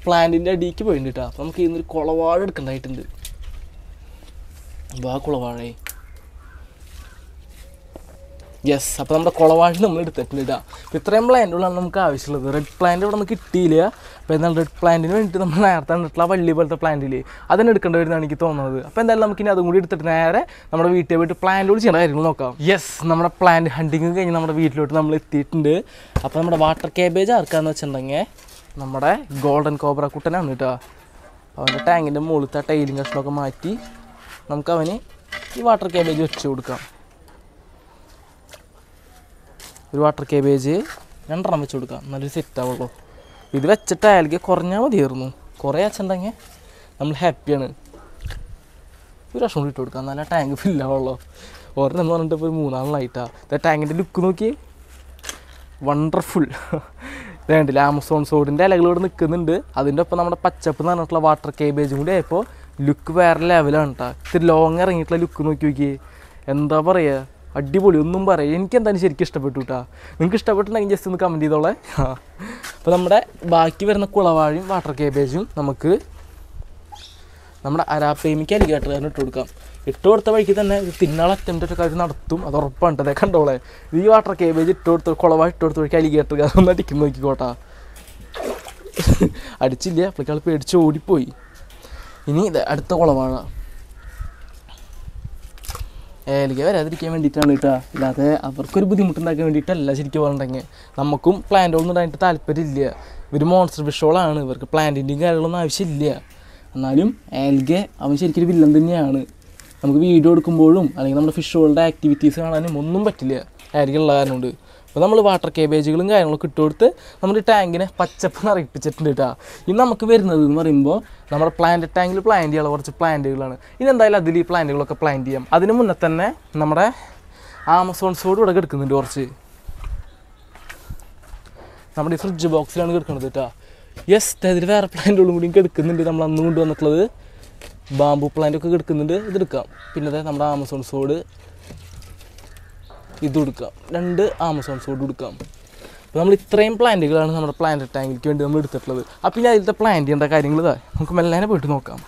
പ്ലാന്റിന്റെ അടിക്ക് പോയിട്ടുണ്ട് കേട്ടോ. അപ്പോൾ നമുക്ക് ഇന്നൊരു കുളവാഴ എടുക്കേണ്ടതായിട്ടുണ്ട്. വാ കുളവാഴേ യെസ് അപ്പോൾ നമ്മുടെ കുളവാഴി നമ്മൾ എടുത്തിട്ടുണ്ട് ഇതാ അപ്പോൾ ഇത്രയും പ്ലാന്റുകളാണ് നമുക്ക് ആവശ്യമുള്ളത്. റെഡ് പ്ലാന്റ് ഇവിടെ നമുക്ക് കിട്ടിയില്ല. അപ്പോൾ എന്നാൽ റെഡ് പ്ലാന്റിന് വേണ്ടിയിട്ട് നമ്മൾ നേരത്തെ കണ്ടിട്ടുള്ള വള്ളി പോലത്തെ പ്ലാന്റിൽ അതിന് എടുക്കേണ്ടി വരുന്നതാണ് എനിക്ക് തോന്നുന്നത്. അപ്പോൾ എന്തായാലും നമുക്കിനി അതും കൂടി എടുത്തിട്ട് നേരെ നമ്മുടെ വീട്ടിൽ പോയിട്ട് പ്ലാന്റോട് ചെയ്യുന്ന കാര്യങ്ങൾ നോക്കാം. യെസ് നമ്മുടെ പ്ലാന്റ് ഹണ്ടിങ് കഴിഞ്ഞ് നമ്മുടെ വീട്ടിലോട്ട് നമ്മൾ എത്തിയിട്ടുണ്ട്. അപ്പോൾ നമ്മുടെ വാട്ടർ കേബേജ് ആർക്കാന്ന് വെച്ചിട്ടുണ്ടെങ്കിൽ നമ്മുടെ ഗോൾഡൻ കോബ്ര കുട്ടനാണ് കേട്ടോ അവന്റെ ടാങ്കിന്റെ മുകളിലത്തെ ടൈലിങ് കഷ്ണമൊക്കെ മാറ്റി നമുക്ക് അവന് ഈ വാട്ടർ കേബേജ് വെച്ച് കൊടുക്കാം. ഒരു വാട്ടർ കേബേജ് രണ്ടെണ്ണം വെച്ച് കൊടുക്കാം. നല്ലൊരു സെറ്റ് ആവുള്ളൂ. ഇത് വെച്ചിട്ട് അയാൾക്ക് കുറഞ്ഞാൽ മതിയായിരുന്നു. കുറേ വെച്ചിട്ടുണ്ടെങ്കിൽ നമ്മൾ ഹാപ്പിയാണ് ഒരു വർഷം കൂടി ഇട്ട് കൊടുക്കാം. നല്ല ടാങ്ക് ഫില്ലാവുള്ളൂ ഒരെണ്ണം പറഞ്ഞിട്ട് ഇപ്പോൾ ഒരു മൂന്നാളിലായിട്ടാ ഇത് ടാങ്കിന്റെ ലുക്ക് നോക്കി വണ്ടർഫുൾ വേണ്ടില്ല ആമസോൺ സോഡിന്റെ ഇലകൾ ഇവിടെ നിൽക്കുന്നുണ്ട് അതിന്റെ ഒപ്പം നമ്മുടെ പച്ചപ്പ് എന്ന് പറഞ്ഞിട്ടുള്ള വാട്ടർ കേബേജും കൂടി ആയപ്പോൾ ലുക്ക് വേറെ ലെവലാണ് കേട്ടോ ഇത്തിരി ലോങ് ഇറങ്ങിയിട്ടുള്ള ലുക്ക് നോക്കി നോക്കിയേ. എന്താ പറയുക അടിപൊളി ഒന്നും പറയാം. എനിക്ക് എന്തായാലും ശരിക്കും ഇഷ്ടപ്പെട്ടു കേട്ടോ നിങ്ങൾക്ക് ഇഷ്ടപ്പെട്ടിട്ടുണ്ടെങ്കിൽ ജസ്റ്റ് ഒന്ന് കമന്റ് ചെയ്തോളെ. അപ്പോൾ നമ്മുടെ ബാക്കി വരുന്ന കുളവാഴയും വാട്ടർ കേബേജും നമുക്ക് നമ്മുടെ അരാപ്പേമിക്ക് അലിഗേറ്ററുകാരന് ഇട്ട് കൊടുക്കാം. ഇട്ട് കൊടുത്ത വഴിക്ക് തന്നെ ഇത് തിന്നാളെ അറ്റംപ്റ്റ് ഒക്കെ കാര്യം നടത്തും. അത് ഉറപ്പാണ് അതെ കണ്ടോളെ. ഈ വാട്ടർ കേബേജ് ഇട്ട് കൊടുത്ത് കുളവാഴ ഇട്ട് കൊടുത്ത വഴിക്ക് അലിഗേറ്ററുകാരൻ ഒന്ന് അടിക്കും നോക്കിക്കോട്ടാ. അടിച്ചില്ല. അപ്പോഴേക്കാൾ പേടിച്ച് ഓടിപ്പോയി. ഇനി അടുത്ത കുളവാഴ. ഏലിക വരാതിരിക്കാൻ വേണ്ടിയിട്ടാണ് കേട്ടോ. അല്ലാതെ അവർക്കൊരു ബുദ്ധിമുട്ടുണ്ടാക്കാൻ വേണ്ടിയിട്ടല്ല ശരിക്കും പറഞ്ഞിട്ടുണ്ടെങ്കിൽ. നമുക്കും പ്ലാന്റുകളൊന്നും ഉണ്ടായിട്ട് താല്പര്യമില്ല. ഇവർ മോൺസ്റ്റർ വിഷോളാണ് ഇവർക്ക് പ്ലാന്റിന്റെയും കാര്യങ്ങളൊന്നും ആവശ്യമില്ല. എന്നാലും ആൽഗെ അവൻ ശരിക്കും ഒരു വില്ലൻ തന്നെയാണ്. നമുക്ക് വീഡിയോ എടുക്കുമ്പോഴും അല്ലെങ്കിൽ നമ്മുടെ ഫിഷുകളുടെ ആക്ടിവിറ്റീസ് കാണാനും ഒന്നും പറ്റില്ല. ആൽഗ ഉള്ള കാരണം കൊണ്ട് അപ്പോൾ നമ്മൾ വാട്ടർ കേബേജുകളും കാര്യങ്ങളൊക്കെ ഇട്ട് കൊടുത്ത് നമ്മുടെ ടാങ്കിനെ പച്ചപ്പ് നിറയിപ്പിച്ചിട്ടുണ്ട് കേട്ടോ. ഇനി നമുക്ക് വരുന്നത് എന്ന് പറയുമ്പോൾ നമ്മുടെ പ്ലാന്റ് ടാങ്കിൽ പ്ലാന്റ് ചെയ്യാനുള്ള കുറച്ച് പ്ലാന്റുകളാണ് ഇനി എന്തായാലും അതിൽ ഈ പ്ലാന്റുകളൊക്കെ പ്ലാന്റ് ചെയ്യാം. അതിന് മുന്നേ തന്നെ നമ്മുടെ ആമസോൺ സോഡ് ഇവിടെ കിടക്കുന്നുണ്ട് കുറച്ച്. നമ്മുടെ ഈ ഫ്രിഡ്ജ് ബോക്സിലാണ് കിടക്കുന്നത് കേട്ടോ. യെസ് അതിൽ വേറെ പ്ലാന്റുകളും കൂടി കിടക്കുന്നുണ്ട്. നമ്മൾ അന്ന് കൊണ്ടുവന്നിട്ടുള്ളത് ബാമ്പു പ്ലാന്റ് ഒക്കെ കിടക്കുന്നുണ്ട്. ഇതെടുക്കാം പിന്നെ നമ്മുടെ ആമസോൺ സോഡ് ഇത് കൊടുക്കാം രണ്ട് ആമസോൺ സോഡ് കൊടുക്കാം അപ്പോൾ നമ്മൾ ഇത്രയും പ്ലാന്റുകളാണ് നമ്മുടെ പ്ലാന്റ് ടാങ്കിലേക്ക് വേണ്ടി നമ്മൾ എടുത്തിട്ടുള്ളത്. അപ്പോൾ ഇനി അതിലത്തെ പ്ലാന്റ് ചെയ്യേണ്ട കാര്യങ്ങൾ ഇതാ. നമുക്ക് മെല്ലാനെ പോയിട്ട് നോക്കാം.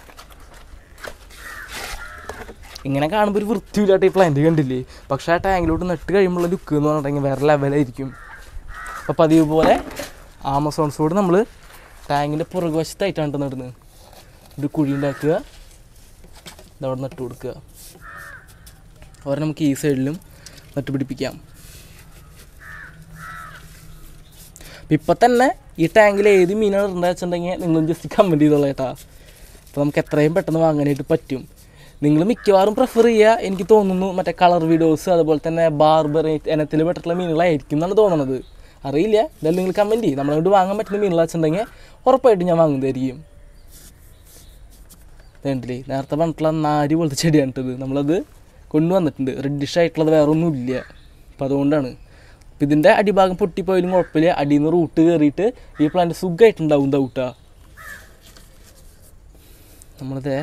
ഇങ്ങനെ കാണുമ്പോൾ ഒരു വൃത്തിയില്ലാത്ത ഈ പ്ലാന്റ് കണ്ടില്ലേ? പക്ഷേ ആ ടാങ്കിലോട്ട് നട്ട് കഴിയുമ്പോൾ ലുക്ക് എന്ന് പറഞ്ഞിട്ടുണ്ടെങ്കിൽ വേറെ ലെവലായിരിക്കും അപ്പോൾ പതിവ് പോലെ ആമസോൺ സോഡ് നമ്മൾ ടാങ്കിന്റെ പുറകുവശത്തായിട്ടാണ് നടുന്നത്. ഒരു കുഴി ഉണ്ടാക്കുക. ഇതവിടെ നട്ട് കൊടുക്കുക. അവരെ നമുക്ക് ഈ സൈഡിലും നട്ടുപിടിപ്പിക്കാം. ഇപ്പം തന്നെ ഈ ടാങ്കിൽ ഏത് മീനാണ് ഇടേണ്ടത് വെച്ചിട്ടുണ്ടെങ്കിൽ നിങ്ങൾ ജസ്റ്റ് കമന്റ് ചെയ്തോളാം കേട്ടോ. അപ്പോൾ നമുക്ക് എത്രയും പെട്ടെന്ന് വാങ്ങാനായിട്ട് പറ്റും. നിങ്ങൾ മിക്കവാറും പ്രിഫർ ചെയ്യുക എനിക്ക് തോന്നുന്നു മറ്റേ കളർ വീഡിയോസ് അതുപോലെ തന്നെ ബാർബർ ഇനത്തിൽ പെട്ടിട്ടുള്ള മീനുകളായിരിക്കും എന്നാണ് തോന്നുന്നത് അറിയില്ല എന്തായാലും നിങ്ങൾ കമന്റ് ചെയ്യും. നമ്മളോട് വാങ്ങാൻ പറ്റുന്ന മീനുകൾ വെച്ചിട്ടുണ്ടെങ്കിൽ ഉറപ്പായിട്ടും ഞാൻ വാങ്ങുന്നതായിരിക്കും. വേണ്ടില്ലേ നേരത്തെ പറഞ്ഞിട്ടുള്ള നാരി പോലത്തെ ചെടിയാണ് ഇട്ടത് നമ്മളത് കൊണ്ടുവന്നിട്ടുണ്ട്. റെഡിഷ് ആയിട്ടുള്ളത് വേറെ ഒന്നും ഇല്ല അപ്പം അതുകൊണ്ടാണ്. അപ്പം ഇതിന്റെ അടിഭാഗം പൊട്ടിപ്പോയാലും കുഴപ്പമില്ല. അടിയിൽ നിന്ന് റൂട്ട് കയറിയിട്ട് ഈ പ്ലാന്റ് സുഖമായിട്ടുണ്ടാവും ദൗട്ടാ നമ്മളിതേ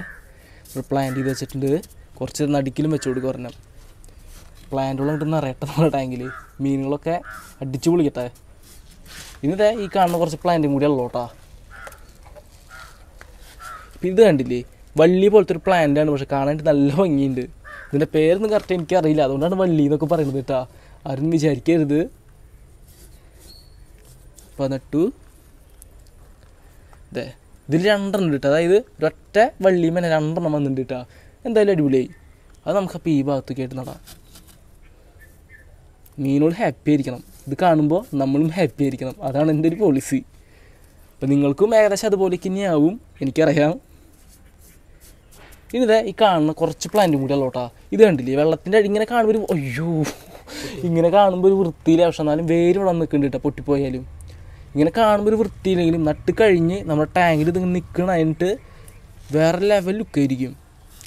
ഒരു പ്ലാന്റ് ചെയ്ത് വെച്ചിട്ടുണ്ട്. കുറച്ച് നടുക്കിലും വെച്ചു കൊടുക്കുക ഒരെണ്ണം പ്ലാന്റുകൾ ഇട്ട് നിറയട്ടെ നമ്മുടെ ടാങ്കിൽ മീനുകളൊക്കെ അടിച്ചു പൊളിക്കട്ടെ. ഇന്നത്തെ ഈ കാണുന്ന കുറച്ച് പ്ലാന്റും കൂടി ഉള്ളൂ കേട്ടോ ഇപ്പം ഇത് കണ്ടില്ലേ? വള്ളി പോലത്തെ ഒരു പ്ലാന്റാണ് പക്ഷെ കാണാനായിട്ട് നല്ല ഭംഗിയുണ്ട്. ഇതിന്റെ പേരൊന്നും കറക്റ്റ് എനിക്കറിയില്ല. അതുകൊണ്ടാണ് വള്ളി എന്നൊക്കെ പറയുന്നത് കേട്ടോ. ആരും വിചാരിക്കരുത്. അപ്പം നട്ടു ഇതേ ഇതിൽ രണ്ടെണ്ണം ഉണ്ട് കേട്ടോ. അതായത് ഒരൊറ്റ വള്ളിമേനെ രണ്ടെണ്ണം വന്നിട്ടുണ്ട് കേട്ടോ. എന്തായാലും അടിപൊളിയായി അത് നമുക്കപ്പോൾ ഈ ഭാഗത്തേക്ക് ആയിട്ട് നടാം. മീനോട് ഹാപ്പി ആയിരിക്കണം. ഇത് കാണുമ്പോൾ നമ്മളും ഹാപ്പി ആയിരിക്കണം. അതാണ് എന്റെ ഒരു പോളിസി അപ്പം നിങ്ങൾക്കും ഏകദേശം അതുപോലെ തന്നെയാവും എനിക്കറിയാം. ഇനിതേ ഈ കാണുന്ന കുറച്ച് പ്ലാന്റും കൂടി അല്ലോട്ടാ ഇത് കണ്ടില്ലേ? വെള്ളത്തിന്റെ അടി ഇങ്ങനെ കാണുമ്പോൾ ഒരു അയ്യോ. ഇങ്ങനെ കാണുമ്പോൾ ഒരു വൃത്തിയില്ല. പക്ഷെ എന്നാലും വേര് ഇവിടെ നിൽക്കുന്നുണ്ട് കേട്ടോ പൊട്ടിപ്പോയാലും. ഇങ്ങനെ കാണുമ്പോൾ ഒരു വൃത്തിയില്ലെങ്കിലും നട്ട് കഴിഞ്ഞ് നമ്മുടെ ടാങ്കിൽ ഇത് നിൽക്കണ കഴിഞ്ഞിട്ട് വേറെ ലെവൽ ലുക്കായിരിക്കും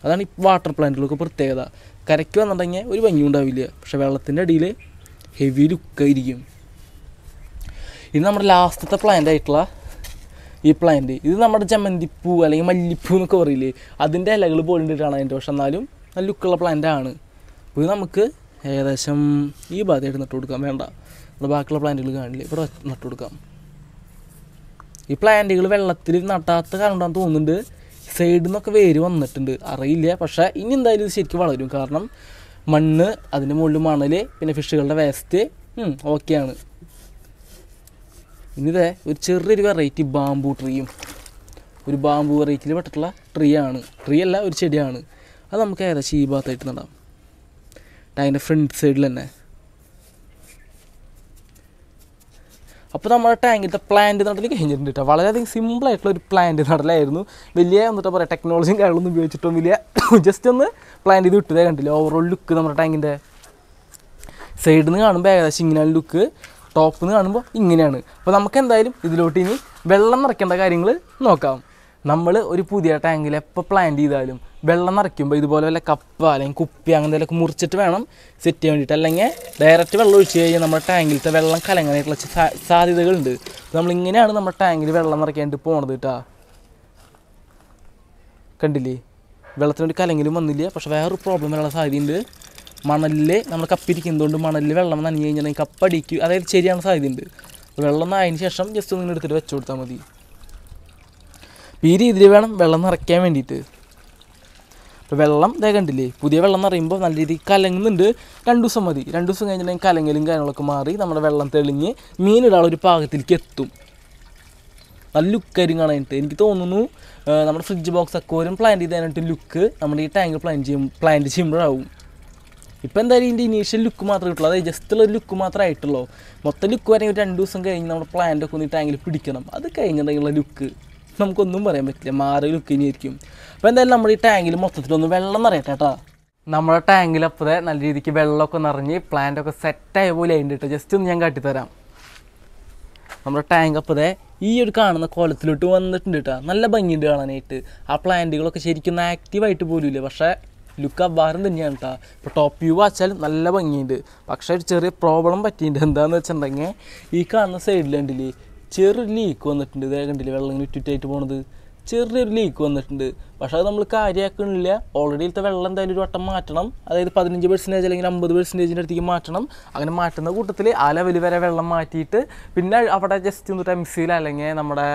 അതാണ് ഈ വാട്ടർ പ്ലാന്റുകളൊക്കെ പ്രത്യേകത. കരയ്ക്ക് വന്നിട്ടുണ്ടെങ്കിൽ ഒരു ഭംഗി ഉണ്ടാവില്ല. പക്ഷെ വെള്ളത്തിന്റെ അടിയിൽ ഹെവി ലുക്കായിരിക്കും ഇനി നമ്മുടെ ലാസ്റ്റത്തെ പ്ലാന്റ് ആയിട്ടുള്ള ഈ പ്ലാന്റ് ഇത് നമ്മുടെ ചമ്മന്തിപ്പൂ അല്ലെങ്കിൽ മല്ലിപ്പൂ എന്നൊക്കെ പറയില്ലേ? അതിന്റെ ഇലകൾ പോലിട്ടാണ് അതിന്റെ പക്ഷെ എന്നാലും നല്ല ലുക്കുള്ള പ്ലാന്റ് ആണ്. അപ്പോൾ ഇത് നമുക്ക് ഏകദേശം ഈ ഭാഗത്തായിട്ട് നട്ടു കൊടുക്കാം. വേണ്ട. ഇവിടെ ബാക്കിയുള്ള പ്ലാന്റുകൾ കാണില്ല? ഇവിടെ നട്ടു കൊടുക്കാം. ഈ പ്ലാന്റുകൾ വെള്ളത്തിൽ നട്ടാത്ത കാരണം തോന്നുന്നുണ്ട്. സൈഡിൽ നിന്നൊക്കെ വേര് വന്നിട്ടുണ്ട്. അറിയില്ല. പക്ഷേ ഇനി എന്തായാലും ഇത് ശരിക്കും വളരും. കാരണം മണ്ണ് അതിന്റെ മുകളിൽ മണൽ പിന്നെ ഫിഷുകളുടെ വേസ്റ്റ് ഓക്കെയാണ് ഇനിതേ ഒരു ചെറിയൊരു വെറൈറ്റി ബാമ്പു ട്രീയും ഒരു ബാമ്പു വെറൈറ്റിയിൽ പെട്ടിട്ടുള്ള ട്രീ ആണ്. ട്രീ അല്ല ഒരു ചെടിയാണ്. അത് നമുക്ക് ഏകദേശം ഈ ഭാഗത്തായിട്ട് നടാം. അതിന്റെ ഫ്രണ്ട് സൈഡിൽ തന്നെ. അപ്പോൾ നമ്മുടെ ടാങ്കിലത്തെ പ്ലാന്റ് നടൽ കഴിഞ്ഞിട്ടുണ്ട് കേട്ടോ വളരെയധികം സിമ്പിളായിട്ടുള്ള ഒരു പ്ലാന്റ് നടലായിരുന്നു. വലിയ എന്നിട്ട് പറയാം ടെക്നോളജിയും കാര്യങ്ങളൊന്നും ഉപയോഗിച്ചിട്ടൊന്നും ഇല്ല ജസ്റ്റ് *coughs* ഒന്ന് പ്ലാന്റ് ചെയ്ത് വിട്ടതേ കണ്ടില്ല? ഓവറോൾ ലുക്ക് നമ്മുടെ ടാങ്കിന്റെ സൈഡിൽ നിന്ന് കാണുമ്പോൾ ഏകദേശം ഇങ്ങനെയാണ് ലുക്ക് ടോപ്പിൽ എന്ന് കാണുമ്പോൾ ഇങ്ങനെയാണ്. അപ്പോൾ നമുക്ക് എന്തായാലും ഇതിലോട്ട് ഇനി വെള്ളം നിറയ്ക്കേണ്ട കാര്യങ്ങൾ നോക്കാം. നമ്മൾ ഒരു പുതിയ ടാങ്കിൽ എപ്പോൾ പ്ലാൻ ചെയ്താലും വെള്ളം നിറയ്ക്കുമ്പോൾ ഇതുപോലെ വല്ല കപ്പ അല്ലെങ്കിൽ കുപ്പി അങ്ങനെ എന്തെങ്കിലുമൊക്കെ മുറിച്ചിട്ട് വേണം സെറ്റ് ചെയ്യാൻ വേണ്ടിയിട്ട് അല്ലെങ്കിൽ ഡയറക്റ്റ് വെള്ളം ഒഴിച്ച് കഴിഞ്ഞാൽ നമ്മുടെ ടാങ്കിലത്തെ വെള്ളം കലങ്ങാനായിട്ടുള്ള സാധ്യതകളുണ്ട്. നമ്മളിങ്ങനെയാണ് നമ്മുടെ ടാങ്കിൽ വെള്ളം നിറയ്ക്കാണ്ട് പോണത് കേട്ടോ കണ്ടില്ലേ? വെള്ളത്തിനൊരു കലങ്കിലും വന്നില്ല. പക്ഷെ വേറൊരു പ്രോബ്ലം വരാനുള്ള സാധ്യതയുണ്ട്. മണലിൽ നമ്മൾ കപ്പിരിക്കുന്നതുകൊണ്ട് മണലിൽ വെള്ളം നനഞ്ഞു കഴിഞ്ഞാൽ കപ്പടിക്കും അതായത് ശരിയാണ് സാധ്യതയുണ്ട്. വെള്ളം നായതിന് ശേഷം ജസ്റ്റ് ഒന്ന് എടുത്തിട്ട് വെച്ചു കൊടുത്താൽ മതി. ഈ രീതിയിൽ വേണം വെള്ളം നിറയ്ക്കാൻ വേണ്ടിയിട്ട്. അപ്പോൾ വെള്ളം ഇതേ കണ്ടില്ലേ? പുതിയ വെള്ളം നിറയുമ്പോൾ നല്ല രീതിയിൽ കലങ്ങുന്നുണ്ട്. രണ്ട് ദിവസം മതി. രണ്ട് ദിവസം കഴിഞ്ഞിട്ടുണ്ടെങ്കിൽ കലങ്ങലും കാര്യങ്ങളൊക്കെ മാറി നമ്മുടെ വെള്ളം തെളിഞ്ഞ് മീനിടാനുള്ള ഒരു പാകത്തിലേക്ക് എത്തും. നല്ല ലുക്കായിരിക്കും കാണാനായിട്ട് എനിക്ക് തോന്നുന്നു നമ്മുടെ ഫ്രിഡ്ജ് ബോക്സ് അക്കോരും പ്ലാന്റ് ചെയ്തതിനായിട്ട് ലുക്ക് നമ്മുടെ ഈ ടാങ്ക് പ്ലാൻ ചെയ്യും പ്ലാന്റ് ചെയ്യുമ്പോഴാവും. ഇപ്പം എന്തായാലും ഇതിന്റെ ഇനീഷ്യൽ ലുക്ക് മാത്രമേ കിട്ടുള്ളൂ. അതായത് ജസ്റ്റ് ഉള്ള ലുക്ക് മാത്രമേ ആയിട്ടുള്ളൂ. മൊത്തം ലുക്ക് വരെ ഒരു രണ്ട് ദിവസം കഴിഞ്ഞ് നമ്മുടെ പ്ലാന്റ് ഒക്കെ ഒന്ന് ടാങ്കിൽ പിടിക്കണം. അത് കഴിഞ്ഞിട്ടുള്ള ലുക്ക് നമുക്കൊന്നും പറയാൻ പറ്റില്ല. മാറിയ ലുക്ക് ഇനിയായിരിക്കും അപ്പോൾ എന്തായാലും നമ്മുടെ ഈ ടാങ്കിൽ മൊത്തത്തിലൊന്ന് വെള്ളം നിറയട്ടെ കേട്ടോ. നമ്മുടെ ടാങ്കിൽ അപ്പോൾ നല്ല രീതിക്ക് വെള്ളമൊക്കെ നിറഞ്ഞ് പ്ലാന്റ് ഒക്കെ സെറ്റായ പോലെ അതിന്റെ ജസ്റ്റ് ഒന്ന് ഞാൻ കാട്ടിത്തരാം. നമ്മുടെ ടാങ്ക് അപ്പോൾ ഈ ഒരു കാണുന്ന കോലത്തിലോട്ട് വന്നിട്ടുണ്ട് കേട്ടോ. നല്ല ഭംഗിയുണ്ട് കാണാനായിട്ട്. ആ പ്ലാന്റുകളൊക്കെ ശരിക്കും ആക്റ്റീവായിട്ട് പോലും ഇല്ല പക്ഷേ ലുക്ക് അബ്ബാറും തന്നെയാണ് കേട്ടോ ഇപ്പോൾ ടോപ്പ് വ്യൂ വാച്ചാൽ നല്ല ഭംഗിയുണ്ട്. പക്ഷേ ഒരു ചെറിയ പ്രോബ്ലം പറ്റിയിട്ടുണ്ട്. എന്താണെന്ന് വെച്ചിട്ടുണ്ടെങ്കിൽ ഈ കാണുന്ന സൈഡിൽ കണ്ടില്ലേ ചെറിയ ലീക്ക് വന്നിട്ടുണ്ട്. ഇതേ കണ്ടില്ലേ വെള്ളം ഇങ്ങനെ ഇറ്റിറ്റായിട്ട് പോണത്. ചെറിയൊരു ലീക്ക് വന്നിട്ടുണ്ട്. പക്ഷേ അത് നമ്മൾ കാര്യമാക്കണില്ല ഓൾറെഡി ഇത്തെ വെള്ളം എന്തായാലും ഒരു വട്ടം മാറ്റണം. അതായത് പതിനഞ്ച് പെർസെന്റേജ് അല്ലെങ്കിൽ അമ്പത് പെർസെന്റേജിന്റെ അടുത്തേക്ക് മാറ്റണം. അങ്ങനെ മാറ്റുന്ന കൂട്ടത്തിൽ ആ ലെവൽ വരെ വെള്ളം മാറ്റിയിട്ട് പിന്നെ അവിടെ ജസ്റ്റ് ഒന്ന് ടെംസിൽ അല്ലെങ്കിൽ നമ്മുടെ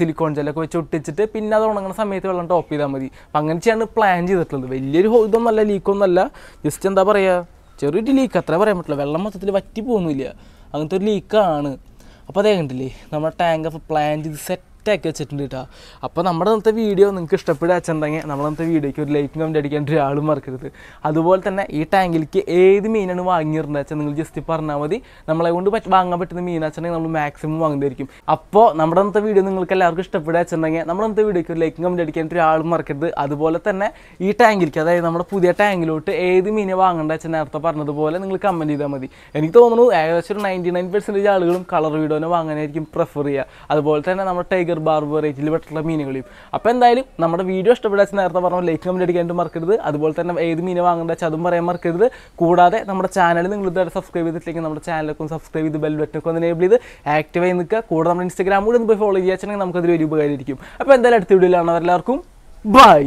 സിലിക്കോൺ ജെല്ലൊക്കെ വെച്ച് ഒട്ടിച്ചിട്ട് പിന്നെ അത് ഉണങ്ങുന്ന സമയത്ത് വെള്ളം ടോപ്പ് ചെയ്താൽ മതി. അപ്പം അങ്ങനെ ചെയ്യാണ് പ്ലാൻ ചെയ്തിട്ടുള്ളത്. വലിയൊരു ഇതൊന്നുമല്ല ലീക്കൊന്നല്ല ജസ്റ്റ് എന്താ പറയുക ചെറിയൊരു ലീക്ക് അത്ര പറയാൻ പറ്റില്ല വെള്ളം മൊത്തത്തിൽ വറ്റി പോകുന്നില്ല അങ്ങനത്തെ ഒരു ലീക്കാണ് അപ്പോൾ അതേ കണ്ടില്ലേ നമ്മുടെ ടാങ്ക് അപ്പോൾ പ്ലാൻ ചെയ്ത് സെറ്റ് ആക്കി വെച്ചിട്ടുണ്ട് കേട്ടോ അപ്പോൾ നമ്മുടെ ഇന്നത്തെ വീഡിയോ നിങ്ങൾക്ക് ഇഷ്ടപ്പെടുക വെച്ചിട്ടുണ്ടെങ്കിൽ നമ്മൾ ഇന്നത്തെ വീഡിയോയ്ക്ക് ഒരു ലൈക്കും കമന്റ് അടിക്കാൻ ഒരാളും മറക്കരുത്. അതുപോലെ തന്നെ ഈ ടാങ്കിലേക്ക് ഏത് മീനാണ് വാങ്ങിയിരുന്നത് വെച്ചാൽ നിങ്ങൾ ജസ്റ്റ് പറഞ്ഞാൽ മതി. നമ്മളെ കൊണ്ട് വാങ്ങാൻ പറ്റുന്ന മീനാച്ചിട്ടുണ്ടെങ്കിൽ നമ്മൾ മാക്സിമം വാങ്ങുന്നതായിരിക്കും. അപ്പോൾ നമ്മുടെ ഇന്നത്തെ വീഡിയോ നിങ്ങൾക്ക് എല്ലാവർക്കും ഇഷ്ടപ്പെടുക വെച്ചിട്ടുണ്ടെങ്കിൽ നമ്മൾ ഇന്നത്തെ വീഡിയോയ്ക്ക് ഒരു ലൈക്കും കമന്റ് അടിക്കാൻ ഒരാളും മറക്കരുത്. അതുപോലെ തന്നെ ഈ ടാങ്കിലേക്ക് അതായത് നമ്മുടെ പുതിയ ടാങ്കിലോട്ട് ഏത് മീനെ വാങ്ങേണ്ട വെച്ചാൽ നേരത്തെ പറഞ്ഞതുപോലെ നിങ്ങൾ കമന്റ് ചെയ്താൽ മതി. എനിക്ക് തോന്നുന്നു ഏകദേശം ഒരു നയന്റി നയൻ പെർസെന്റേജ് ആളുകളും കളർ വീഡിയോനെ വാങ്ങാനായിരിക്കും പ്രിഫർ ചെയ്യുക. അതുപോലെ തന്നെ നമ്മുടെ ടൈഗർ ബാർബർ റേറ്റിൽ പെട്ടുള്ള മീനുകളെയും. അപ്പോൾ എന്തായാലും നമ്മുടെ വീഡിയോ ഇഷ്ടപ്പെടാൻ നേരത്തെ പറഞ്ഞ ലൈക്ക് കമന്റ് അടിക്കാനായിട്ട് മറക്കരുത്. അതുപോലെ തന്നെ ഏത് മീനെ വാങ്ങേണ്ട അതും പറയാൻ മറക്കരുത്. കൂടാതെ നമ്മുടെ ചാനൽ നിങ്ങൾ ഇതുവരെ സബ്സ്ക്രൈബ് ചെയ്തിട്ടില്ലെങ്കിൽ നമ്മുടെ ചാനലൊക്കെ സബ്സ്ക്രൈബ് ചെയ്ത് ബെൽ ബട്ടനൊക്കെ ഒന്ന് എനേബിൾ ചെയ്ത് ആക്റ്റീവ് ആയി നിൽക്കുക. കൂടെ നമ്മുടെ ഇൻസ്റ്റാഗ്രാം കൂടെ ഒന്ന് പോയി ഫോളോ ചെയ്യാച്ചാണെങ്കിൽ നമുക്കതൊരു വലിയ ഉപകാരമായിരിക്കും അപ്പോൾ എന്തായാലും അടുത്ത വീഡിയോയിലാണ് എല്ലാവർക്കും ബൈ